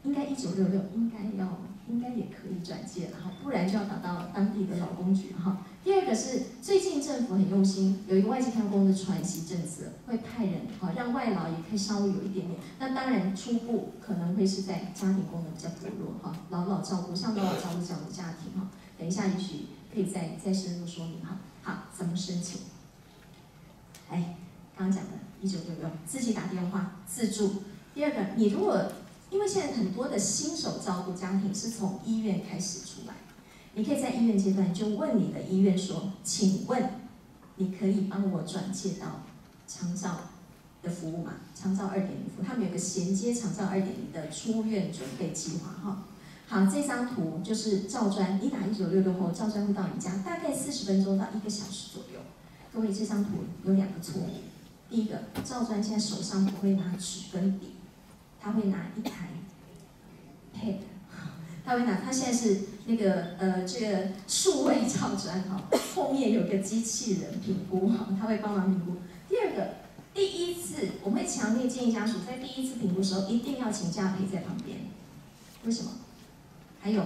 应该一九六六应该要应该也可以转介了哈，不然就要打到当地的劳工局哈。第二个是最近政府很用心，有一个外籍看护的传习政策，会派人哈让外劳也可以稍微有一点点，那当然初步可能会是在家庭功能比较薄弱哈，老老照顾像老老照顾这样的家庭哈，等一下也许。可以再再深入说明哈。好，怎么申请？哎，刚刚讲的，一九六六，自己打电话自助。第二个，你如果因为现在很多的新手照顾家庭是从医院开始出来，你可以在医院阶段就问你的医院说，请问你可以帮我转介到长照的服务吗？长照二点零服务，他们有个衔接长照二点零的出院准备计划哈。好，这张图就是照砖，你打一九六六后，照砖会到你家，大概四十分钟到一个小时左右。各位，这张图有两个错误。第一个，照砖现在手上不会拿纸跟笔，他会拿一台 pad，他会拿，他现在是那个呃这个数位照砖哈，后面有个机器人评估哈，他会帮忙评估。第二个，第一次我会强烈建议家属在第一次评估的时候一定要请假陪在旁边，为什么？还有，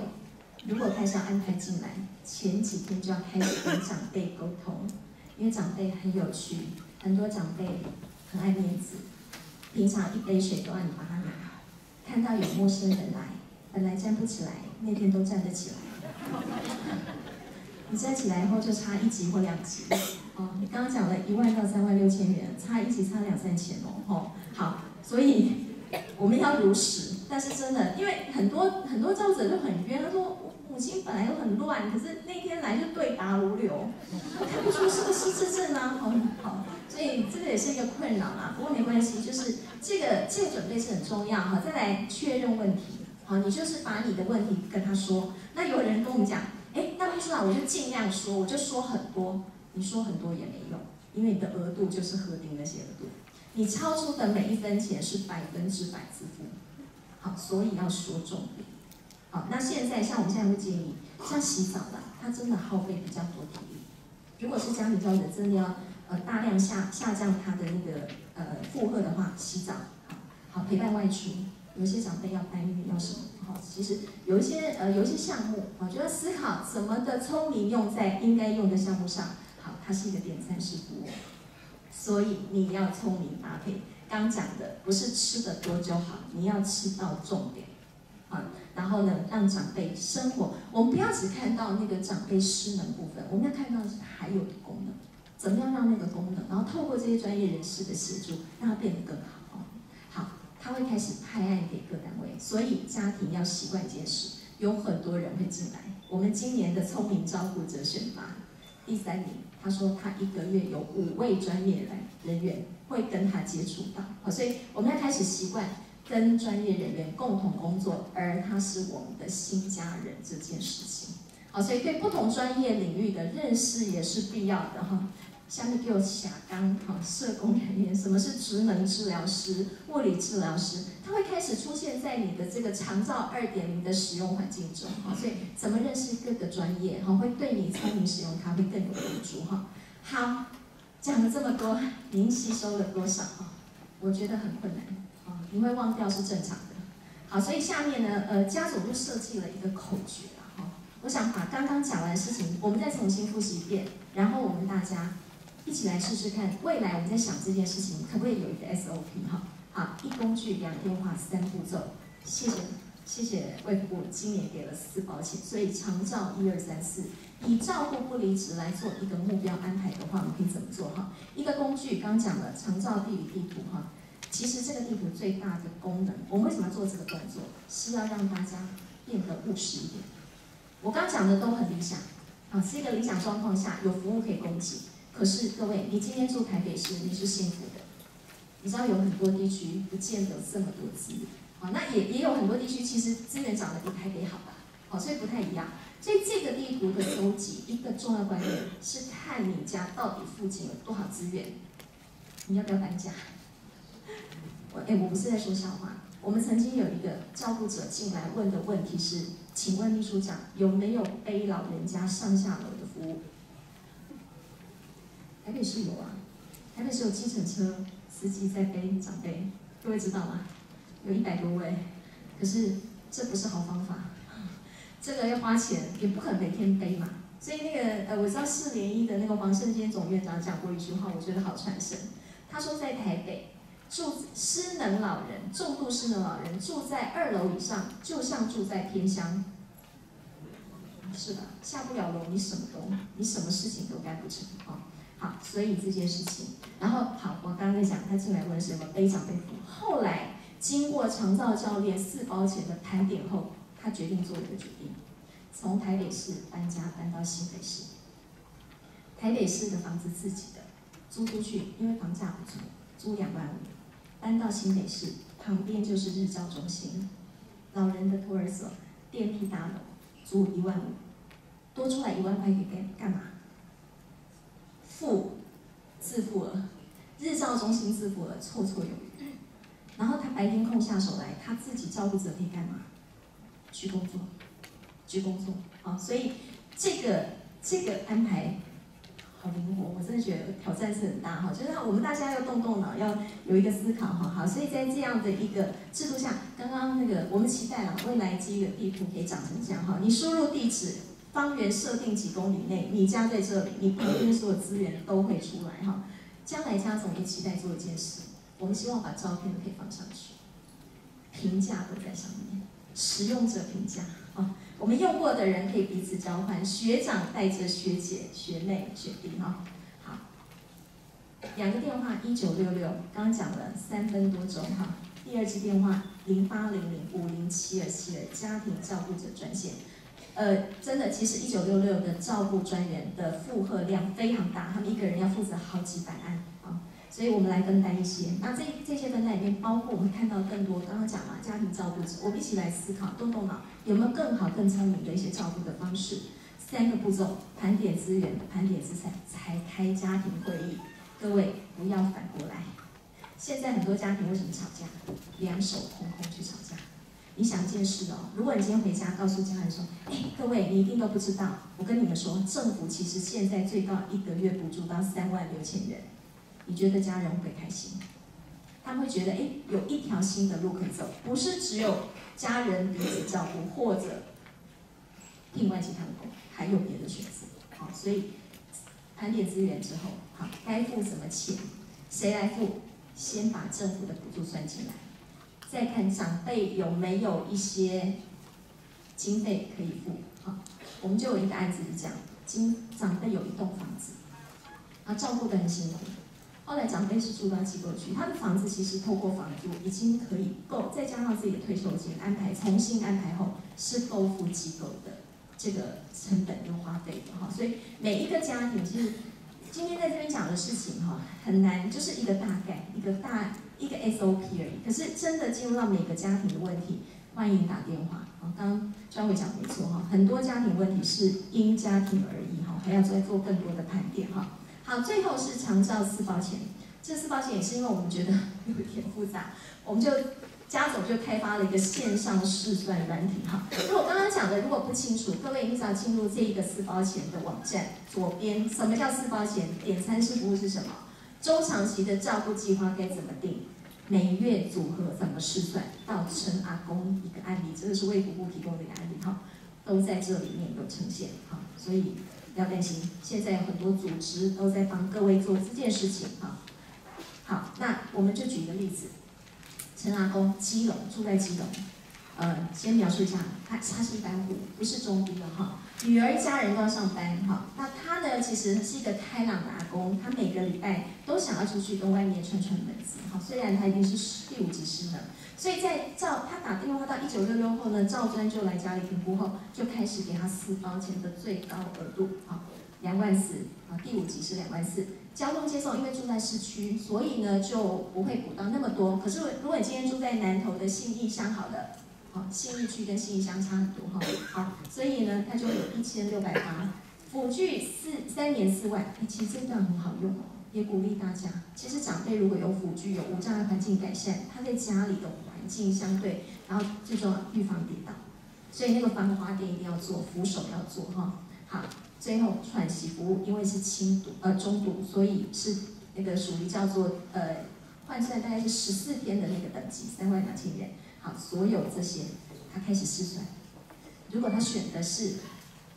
如果开始安排进来，前几天就要开始跟长辈沟通，因为长辈很有趣，很多长辈很爱面子，平常一杯水都让你帮他拿，看到有陌生人来，本来站不起来，那天都站得起来，你站起来以后就差一级或两级，哦，你刚刚讲了一万到三万六千元，差一级差两三千哦，好，所以我们要如实。但是真的，因为很多很多照者就很冤，他说母亲本来就很乱，可是那天来就对答如流，看不出是个失智症啊，好好，所以这个也是一个困扰啊。不过没关系，就是这个这个准备是很重要哈。再来确认问题，好，你就是把你的问题跟他说。那有人跟我们讲，哎，那秘书长我就尽量说，我就说很多，你说很多也没用，因为你的额度就是核定那些额度，你超出的每一分钱是百分之百自负。所以要说重点。好，那现在像我们现在会建议，像洗澡的，它真的耗费比较多体力。如果是家庭教育真的要呃大量下下降它的那个呃负荷的话，洗澡好，好陪伴外出，有些长辈要搬运要什么，好，其实有一些呃有一些项目，我觉得思考怎么的聪明用在应该用的项目上，好，它是一个点餐式服务，所以你要聪明搭配。刚讲的不是吃的多就好，你要吃到重点，啊，然后呢，让长辈生活，我们不要只看到那个长辈失能部分，我们要看到是还有的功能，怎么样让那个功能，然后透过这些专业人士的协助，让它变得更好。好，他会开始派案给各单位，所以家庭要习惯这件事，有很多人会进来。我们今年的聪明照顾者选拔第三名，他说他一个月有五位专业来人员。会跟他接触到，好，所以我们要开始习惯跟专业人员共同工作，而他是我们的新家人这件事情，好，所以对不同专业领域的认识也是必要的哈。下面给我下纲，哈，社工人员，什么是职能治疗师、物理治疗师？他会开始出现在你的这个长照二点零的使用环境中，哈，所以怎么认识各个专业，哈，会对你聪明使用它会更有帮助，哈。好。讲了这么多，您吸收了多少啊？我觉得很困难啊，你会忘掉是正常的。好，所以下面呢，呃，家总就设计了一个口诀我想把刚刚讲完的事情，我们再重新复习一遍，然后我们大家一起来试试看，未来我们在想这件事情，可不可以有一个 SOP 哈？好，一工具，两电话，三步骤。谢谢，谢谢卫福部今年给了四保险，所以长照一二三四，以照顾不离职来做一个目标安排的话，我们可以怎么做哈？一个工具，刚讲了长照地理地图哈。其实这个地图最大的功能，我们为什么要做这个动作？是要让大家变得务实一点。我刚讲的都很理想，啊，是一个理想状况下有服务可以供给。可是各位，你今天住台北市，你是幸福的。你知道有很多地区不见得这么多资源，啊，那也也有很多地区其实资源长得比台北好吧，好，所以不太一样。所以这个地图的收集，一个重要观念是看你家到底附近有多少资源，你要不要搬家？我哎，我不是在说笑话。我们曾经有一个照顾者进来问的问题是：请问秘书长有没有背老人家上下楼的服务？台北是有啊，台北是有计程车司机在背长辈，各位知道吗？有一百多位。可是这不是好方法，这个要花钱，也不可能每天背嘛。所以那个呃，我知道四联一的那个黄胜坚总院长讲过一句话，我觉得好传神。他说在台北。住失能老人，重度失能老人住在二楼以上，就像住在偏乡。是的，下不了楼，你什么都，你什么事情都干不成啊。好，所以这件事情，然后好，我刚刚在讲，他进来问什么背长背负。后来经过长照教练四包钱的盘点后，他决定做一个决定，从台北市搬家搬到新北市。台北市的房子自己的，租出去，因为房价不错，租两万五。搬到新北市旁边就是日照中心，老人的托儿所，电梯大楼，租一万五，多出来一万块给干干嘛？付自付了，日照中心自付了绰绰有余。然后他白天空下手来，他自己照顾者可以干嘛？去工作，去工作。啊，所以这个这个安排。好灵活，我真的觉得挑战是很大哈，就是我们大家要动动脑，要有一个思考哈。好，所以在这样的一个制度下，刚刚那个我们期待啊，未来这个地图可以长成这样哈。你输入地址，方圆设定几公里内，你家在这里，你旁边所有资源都会出来哈。将来家总也期待做一件事，我们希望把照片都可以放上去，评价都在上面，使用者评价啊。我们用过的人可以彼此交换，学长带着学姐、学妹、学弟哈。好，两个电话一九六六，刚刚讲了三分多钟哈。第二支电话零八零零五零七二七二，家庭照顾者专线。呃，真的，其实一九六六的照顾专员的负荷量非常大，他们一个人要负责好几百案。所以我们来分担一些，那这这些分担里面包括我们看到更多，刚刚讲了家庭照顾者，我们一起来思考，动动脑，有没有更好、更聪明的一些照顾的方式？三个步骤：盘点资源、盘点资产，才开家庭会议。各位不要反过来。现在很多家庭为什么吵架？两手空空去吵架。你想一件事哦，如果你今天回家告诉家人说：“哎，各位，你一定都不知道，我跟你们说，政府其实现在最高一个月补助到三万六千元。”你觉得家人会开心？他会觉得，哎，有一条新的路可以走，不是只有家人彼此照顾，或者另外其他的工，还有别的选择。好，所以盘点资源之后，好，该付什么钱，谁来付？先把政府的补助算进来，再看长辈有没有一些经费可以付。好，我们就有一个案子是这样，经长辈有一栋房子，啊，照顾的很辛苦。后来长辈是住到机构去，他的房子其实透过房租已经可以够，再加上自己的退休金安排，重新安排后是够付机构的这个成本跟花费的哈。所以每一个家庭其实今天在这边讲的事情哈很难，就是一个大概一个大一个 SOP 而已。可是真的进入到每个家庭的问题，欢迎打电话。啊，刚刚专委讲没错哈，很多家庭问题是因家庭而异哈，还要再做更多的盘点哈。好，最后是长照四保险，这四保险也是因为我们觉得有点复杂，我们就家总就开发了一个线上试算软体哈。如果刚刚讲的如果不清楚，各位一定要进入这一个四包钱的网站，左边什么叫四包钱？点餐式服务是什么？中长期的照顾计划该怎么定？每月组合怎么试算？到陈阿公一个案例，这个是卫福部提供的一个案例哈，都在这里面有呈现哈，所以不要担心，现在有很多组织都在帮各位做这件事情哈。好，那我们就举一个例子，陈阿公基隆住在基隆，呃，先描述一下，他他是一般户，不是中低的哈。女儿一家人都要上班哈，那他呢其实是一个开朗的阿公，他每个礼拜都想要出去跟外面串串门子哈。虽然他已经是第五级师了，所以在赵他打电话到一九六六后呢，赵专就来家里评估后，就开始给他四包钱的最高额度哈，两万四啊，第五级是两万四。交通接送，因为住在市区，所以呢就不会补到那么多。可是如果你今天住在南投的信义乡，好的，好信义区跟信义乡差很多哈，好，所以呢它就有一千六百八，辅具四三年四万，哎，其实这段很好用哦，也鼓励大家。其实长辈如果有辅具，有无障碍环境改善，他在家里的环境相对，然后最重要预防跌倒，所以那个防滑垫一定要做，扶手要做哈，好。最后喘息服务，因为是轻度呃中度，所以是那个属于叫做呃换算大概是十四天的那个等级，三万两千元。好，所有这些他开始试算。如果他选的是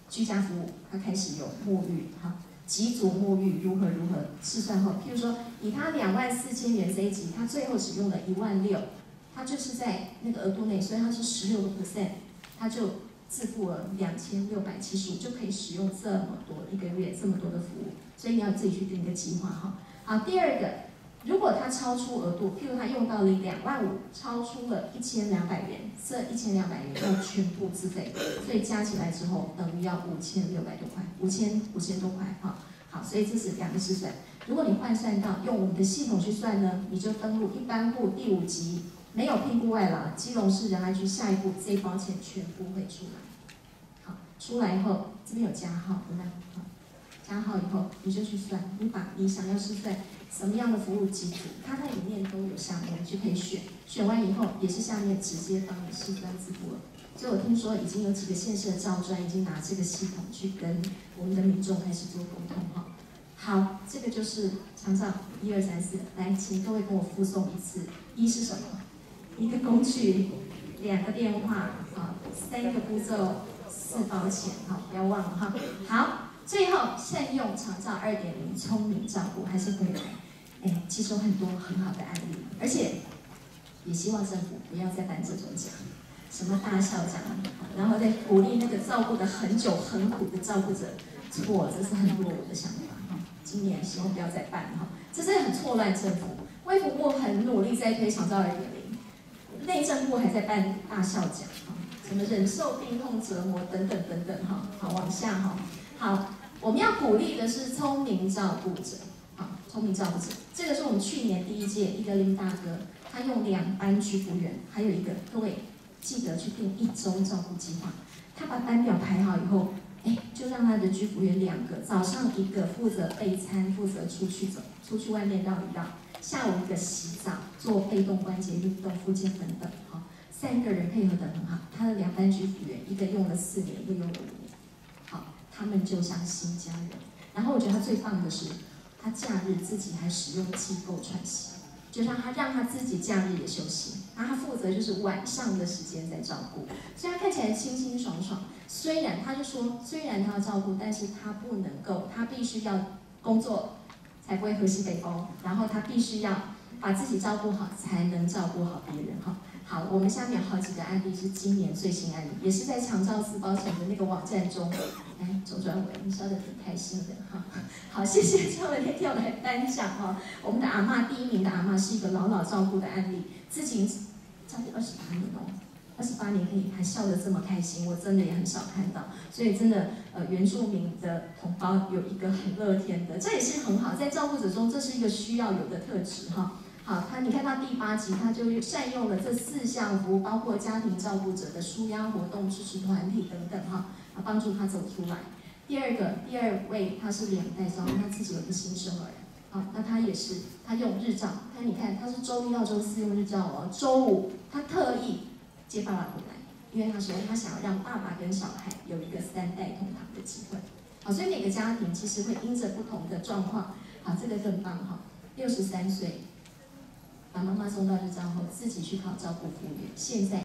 居家服务，他开始有沐浴，哈，几组沐浴如何如何试算后，譬如说以他两万四千元这一级，他最后只用了一万六，他就是在那个额度内，所以他是十六个 percent，他就。自付了两千六百七十五就可以使用这么多一个月这么多的服务，所以你要自己去定一个计划哈。好，第二个，如果他超出额度，譬如他用到了两万五，超出了一千两百元，这一千两百元要全部自费，所以加起来之后等于要五千六百多块，五千五千多块哈。好，所以这是两个试算。如果你换算到用我们的系统去算呢，你就登录一般户第五级。没有聘雇外劳，基隆市人来局下一步这包钱全部会出来。好，出来以后这边有加号，对吗？好，加号以后你就去算，你把你想要试算什么样的服务机组，它在里面都有下面，你就可以选。选完以后也是下面直接帮你试算支付了。所以我听说已经有几个县市的照专已经拿这个系统去跟我们的民众开始做沟通哈。好，这个就是厂长一二三四，来，请各位跟我复诵一次，一是什么？一个工具，两个电话，啊，三个步骤，四包钱，好，不要忘了哈。好，最后善用长照二点零，聪明照顾还是会有。哎，其实有很多很好的案例，而且也希望政府不要再办这种奖，什么大校奖，然后再鼓励那个照顾的很久很苦的照顾者，错，这是很落伍的想法哈。今年希望不要再办哈，这是很错乱政府。卫福部很努力在推长照二点零。内政部还在办大校奖，哈，什么忍受病痛折磨等等等等，哈，好往下哈，好，我们要鼓励的是聪明照顾者，好，聪明照顾者，这个是我们去年第一届一个林大哥，他用两班居服员，还有一个各位记得去定一周照顾计划，他把班表排好以后，哎，就让他的居服员两个，早上一个负责备餐，负责出去走，出去外面绕一绕。下午一个洗澡，做被动关节运动、复健等等，好，三个人配合的很好。他的两班居服员，一个用了四年，一个用了五年，他们就像新家人。然后我觉得他最棒的是，他假日自己还使用机构喘息，就让他让他自己假日也休息，然后他负责就是晚上的时间在照顾，所以他看起来清清爽爽。虽然他就说，虽然他要照顾，但是他不能够，他必须要工作。才不会喝西北风，然后他必须要把自己照顾好，才能照顾好别人哈。好，我们下面有好几个案例是今年最新案例，也是在长照四包钱的那个网站中。哎，周专委，你笑得挺开心的哈。好，谢谢周委那天来颁奖哈。我们的阿妈第一名的阿妈是一个老老照顾的案例，自己将近二十八年哦。二十八年可以还笑得这么开心，我真的也很少看到。所以真的，呃，原住民的同胞有一个很乐天的，这也是很好，在照顾者中，这是一个需要有的特质哈。好，他你看到第八集，他就善用了这四项服务，包括家庭照顾者的舒压活动、支持团体等等哈，啊，帮助他走出来。第二个，第二位他是两代照顾，他自己有个新生儿，好，那他也是，他用日照，那你看他是周一到周四用日照哦，周五他特意接爸爸回来，因为他说他想要让爸爸跟小孩有一个三代同堂的机会。好，所以每个家庭其实会因着不同的状况，好，这个更棒哈。六十三岁，把妈妈送到日照后，自己去考照顾服务员，现在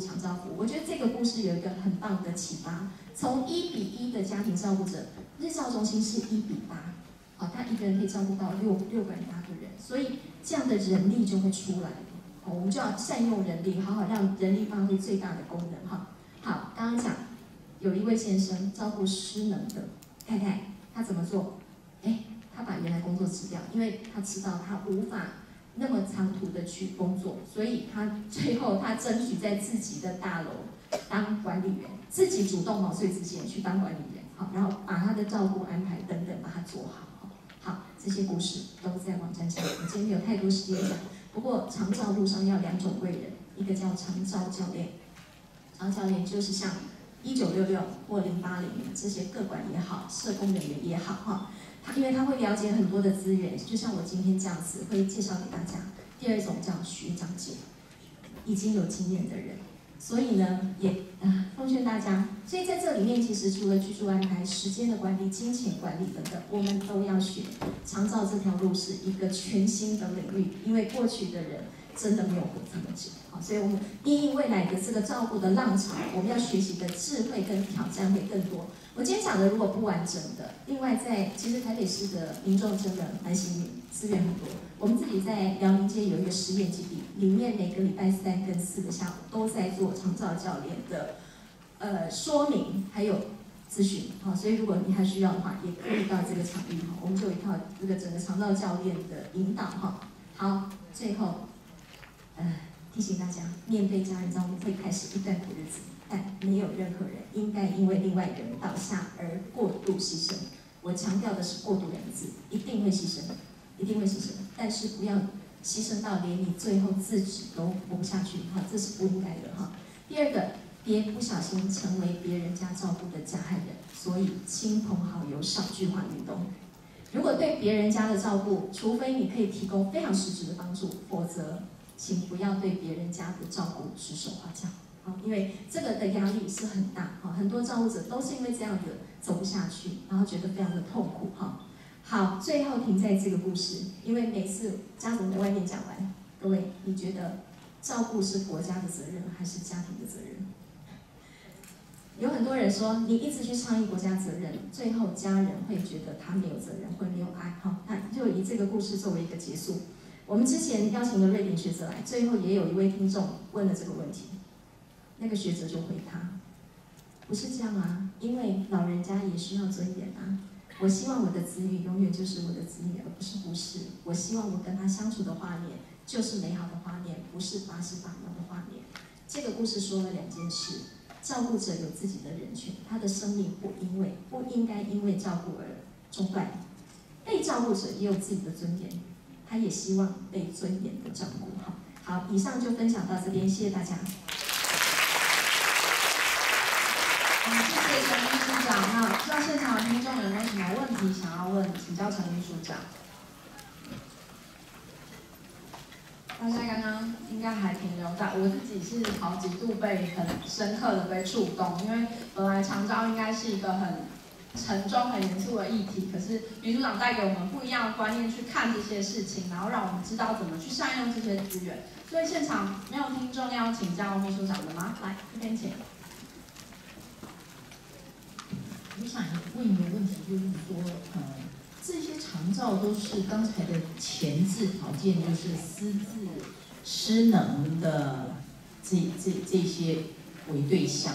长照服务。我觉得这个故事有一个很棒的启发，从一比一的家庭照顾者，日照中心是一比八。好，他一个人可以照顾到六六个人、八个人，所以这样的人力就会出来。好，我们就要善用人力，好好让人力发挥最大的功能。哈，好，刚刚讲有一位先生照顾失能的太太，他怎么做？哎，他把原来工作辞掉，因为他知道他无法那么长途的去工作，所以他最后他争取在自己的大楼当管理员，自己主动毛遂自荐去当管理员。好，然后把他的照顾安排等等把它做好。好，这些故事都在网站上。我今天没有太多时间讲，不过长照路上要两种贵人，一个叫长照教练，长教练就是像一九六六或零八零这些个管也好，社工人员也好，哈，因为他会了解很多的资源，就像我今天这样子会介绍给大家。第二种叫学长姐，已经有经验的人。所以呢，也啊，奉劝大家，所以在这里面，其实除了居住安排、时间的管理、金钱管理等等，我们都要学。长照这条路是一个全新的领域，因为过去的人真的没有活这么久。所以，我们因应未来的这个照顾的浪潮，我们要学习的智慧跟挑战会更多。我今天讲的如果不完整的，另外在其实台北市的民众真的蛮幸运，资源很多。我们自己在辽宁街有一个实验基地，里面每个礼拜三跟四的下午都在做长照教练的呃说明还有咨询。好，所以如果你还需要的话，也可以到这个场域哈，我们就有一套这个整个长照教练的引导哈。好，最后，呃。提醒大家，面对家人照顾会开始一段苦日子，但没有任何人应该因为另外一个人倒下而过度牺牲。我强调的是“过度”两个字，一定会牺牲，一定会牺牲，但是不要牺牲到连你最后自己都活不下去，哈，这是不应该的，哈。第二个，别不小心成为别人家照顾的加害人，所以亲朋好友少句话运动。如果对别人家的照顾，除非你可以提供非常实质的帮助，否则。请不要对别人家的照顾指手画脚，好，因为这个的压力是很大，哈，很多照顾者都是因为这样子走不下去，然后觉得非常的痛苦，哈。好，最后停在这个故事，因为每次家总在外面讲完，各位，你觉得照顾是国家的责任还是家庭的责任？有很多人说，你一直去倡议国家责任，最后家人会觉得他没有责任，会没有爱，好，那就以这个故事作为一个结束。我们之前邀请了瑞典学者来，最后也有一位听众问了这个问题，那个学者就回他：不是这样啊，因为老人家也需要尊严啊。我希望我的子女永远就是我的子女，而不是不是。我希望我跟他相处的画面就是美好的画面，不是八十八秒的画面。这个故事说了两件事：照顾者有自己的人权，他的生命不因为不应该因为照顾而中断；被照顾者也有自己的尊严。他也希望被尊严的照顾好。好，以上就分享到这边，谢谢大家。谢谢陈秘书长。那不知道现场的听众有没有什么问题想要问，请教陈秘书长。大家刚刚应该还停留在，我自己是好几度被很深刻的被触动，因为本来长招应该是一个很。沉重很严肃的议题，可是女组长带给我们不一样的观念去看这些事情，然后让我们知道怎么去善用这些资源。所以现场没有听众要请教秘书长的吗？来这边请。我想问一个问题，就是说，呃，这些长照都是刚才的前置条件，就是私自失能的这这这些为对象。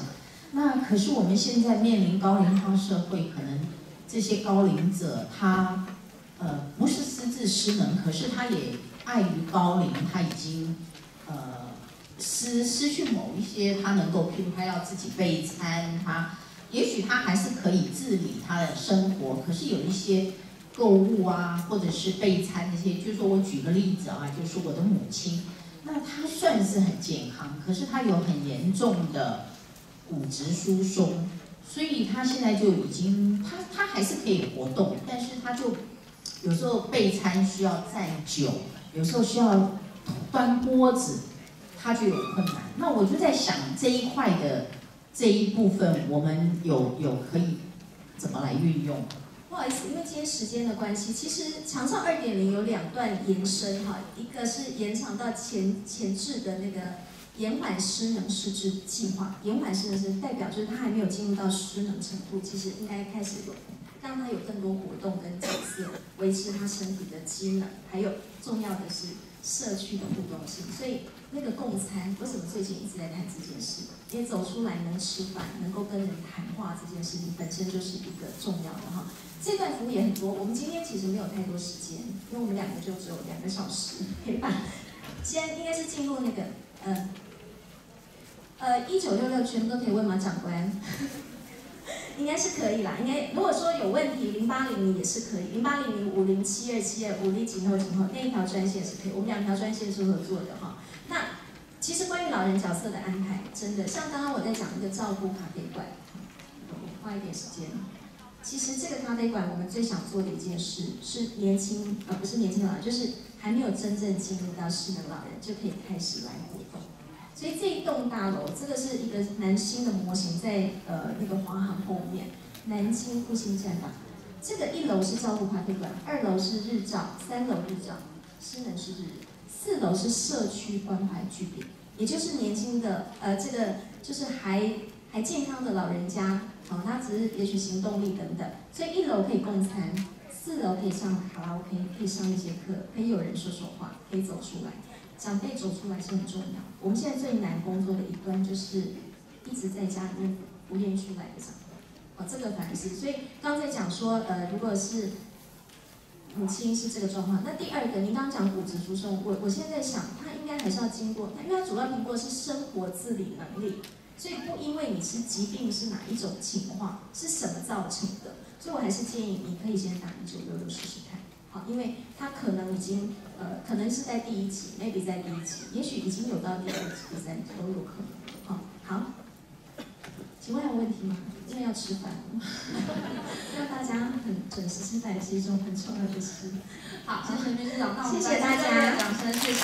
那可是我们现在面临高龄化社会，可能这些高龄者他，呃，不是私自失能，可是他也碍于高龄，他已经，呃，失失去某一些他能够，譬如他要自己备餐，他也许他还是可以自理他的生活，可是有一些购物啊，或者是备餐这些，就是说我举个例子啊，就是我的母亲，那她算是很健康，可是她有很严重的。骨质疏松，所以他现在就已经，他他还是可以活动，但是他就有时候备餐需要再久，有时候需要端锅子，他就有困难。那我就在想这一块的这一部分，我们有有可以怎么来运用？不好意思，因为今天时间的关系，其实长照二点零有两段延伸哈，一个是延长到前前置的那个延缓失能失智计划，延缓失能是代表就是他还没有进入到失能程度，其实应该开始有，让他有更多活动跟角色，维持他身体的机能，还有重要的是社区的互动性，所以那个共餐，为什么最近一直在谈这件事？因为走出来能吃饭，能够跟人谈话这件事情本身就是一个重要的哈。这段服务也很多，我们今天其实没有太多时间，因为我们两个就只有两个小时陪伴。先应该是进入那个，嗯，呃，一九六六全部都可以问吗，长官？应该是可以啦，应该如果说有问题，零八零零也是可以，零八零零五零七二七二五零几后几后那一条专线是可以，我们两条专线是合作的哈。那其实关于老人角色的安排，真的像刚刚我在讲一个照顾咖啡馆，花一点时间。其实这个咖啡馆，我们最想做的一件事是年轻，呃，不是年轻老人，就是还没有真正进入到失能老人就可以开始来。所以这一栋大楼，这个是一个南新的模型，在呃那个华航后面，南京复兴站吧。这个一楼是照顾咖啡馆，二楼是日照，三楼日照，失能失智，四楼是社区关怀据点，也就是年轻的，呃，这个就是还。还健康的老人家，好，他只是也许行动力等等，所以一楼可以共餐，四楼可以上卡拉 OK，可以上一节课，可以有人说说话，可以走出来，长辈走出来是很重要。我们现在最难工作的一端就是一直在家里面不愿意出来的长辈，哦，这个反而是。所以刚才讲说，呃，如果是母亲是这个状况，那第二个，您刚刚讲骨质疏松，我我现在想，他应该还是要经过，因为他主要评估是生活自理能力。所以不因为你是疾病是哪一种情况，是什么造成的，所以我还是建议你可以先打一九六六试试看，好，因为他可能已经呃，可能是在第一集，maybe 在第一集，也许已经有到第二集、第三集都有可能，好，好，请问有问题吗？因为要吃饭，让大家很准时吃饭是一种很重要的事。好，谢谢秘书长，谢谢大家，掌声，谢谢。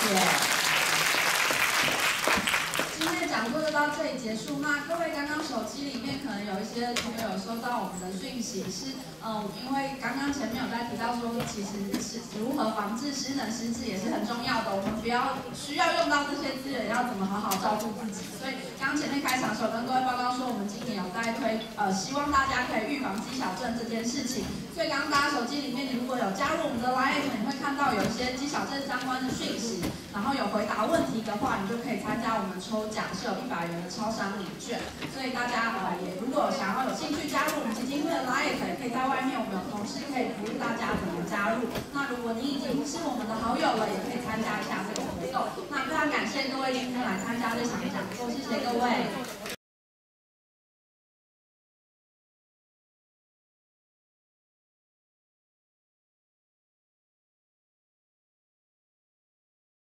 今天讲座就到这里结束。那各位刚刚手机里面可能有一些朋友有收到我们的讯息，是嗯，因为刚刚前面有在提到说，其实是如何防治失能失智也是很重要的。我们不要需要用到这些资源，要怎么好好照顾自己。所以刚刚前面开场的时候跟各位报告说，我们今年有在推呃，希望大家可以预防肌小症这件事情。所以刚刚大家手机里面，你如果有加入我们的 Live，你会看到有一些肌小镇相关的讯息，然后有回答问题的话，你就可以参加我们抽奖。有一百元的超商礼券，所以大家呃也如果想要有兴趣加入我们基金会的 Live，也可以在外面，我们有同事可以服务大家怎么加入。那如果你已经是我们的好友了，也可以参加一下这个活动。那非常感谢各位今天来参加这场讲座，谢谢各位。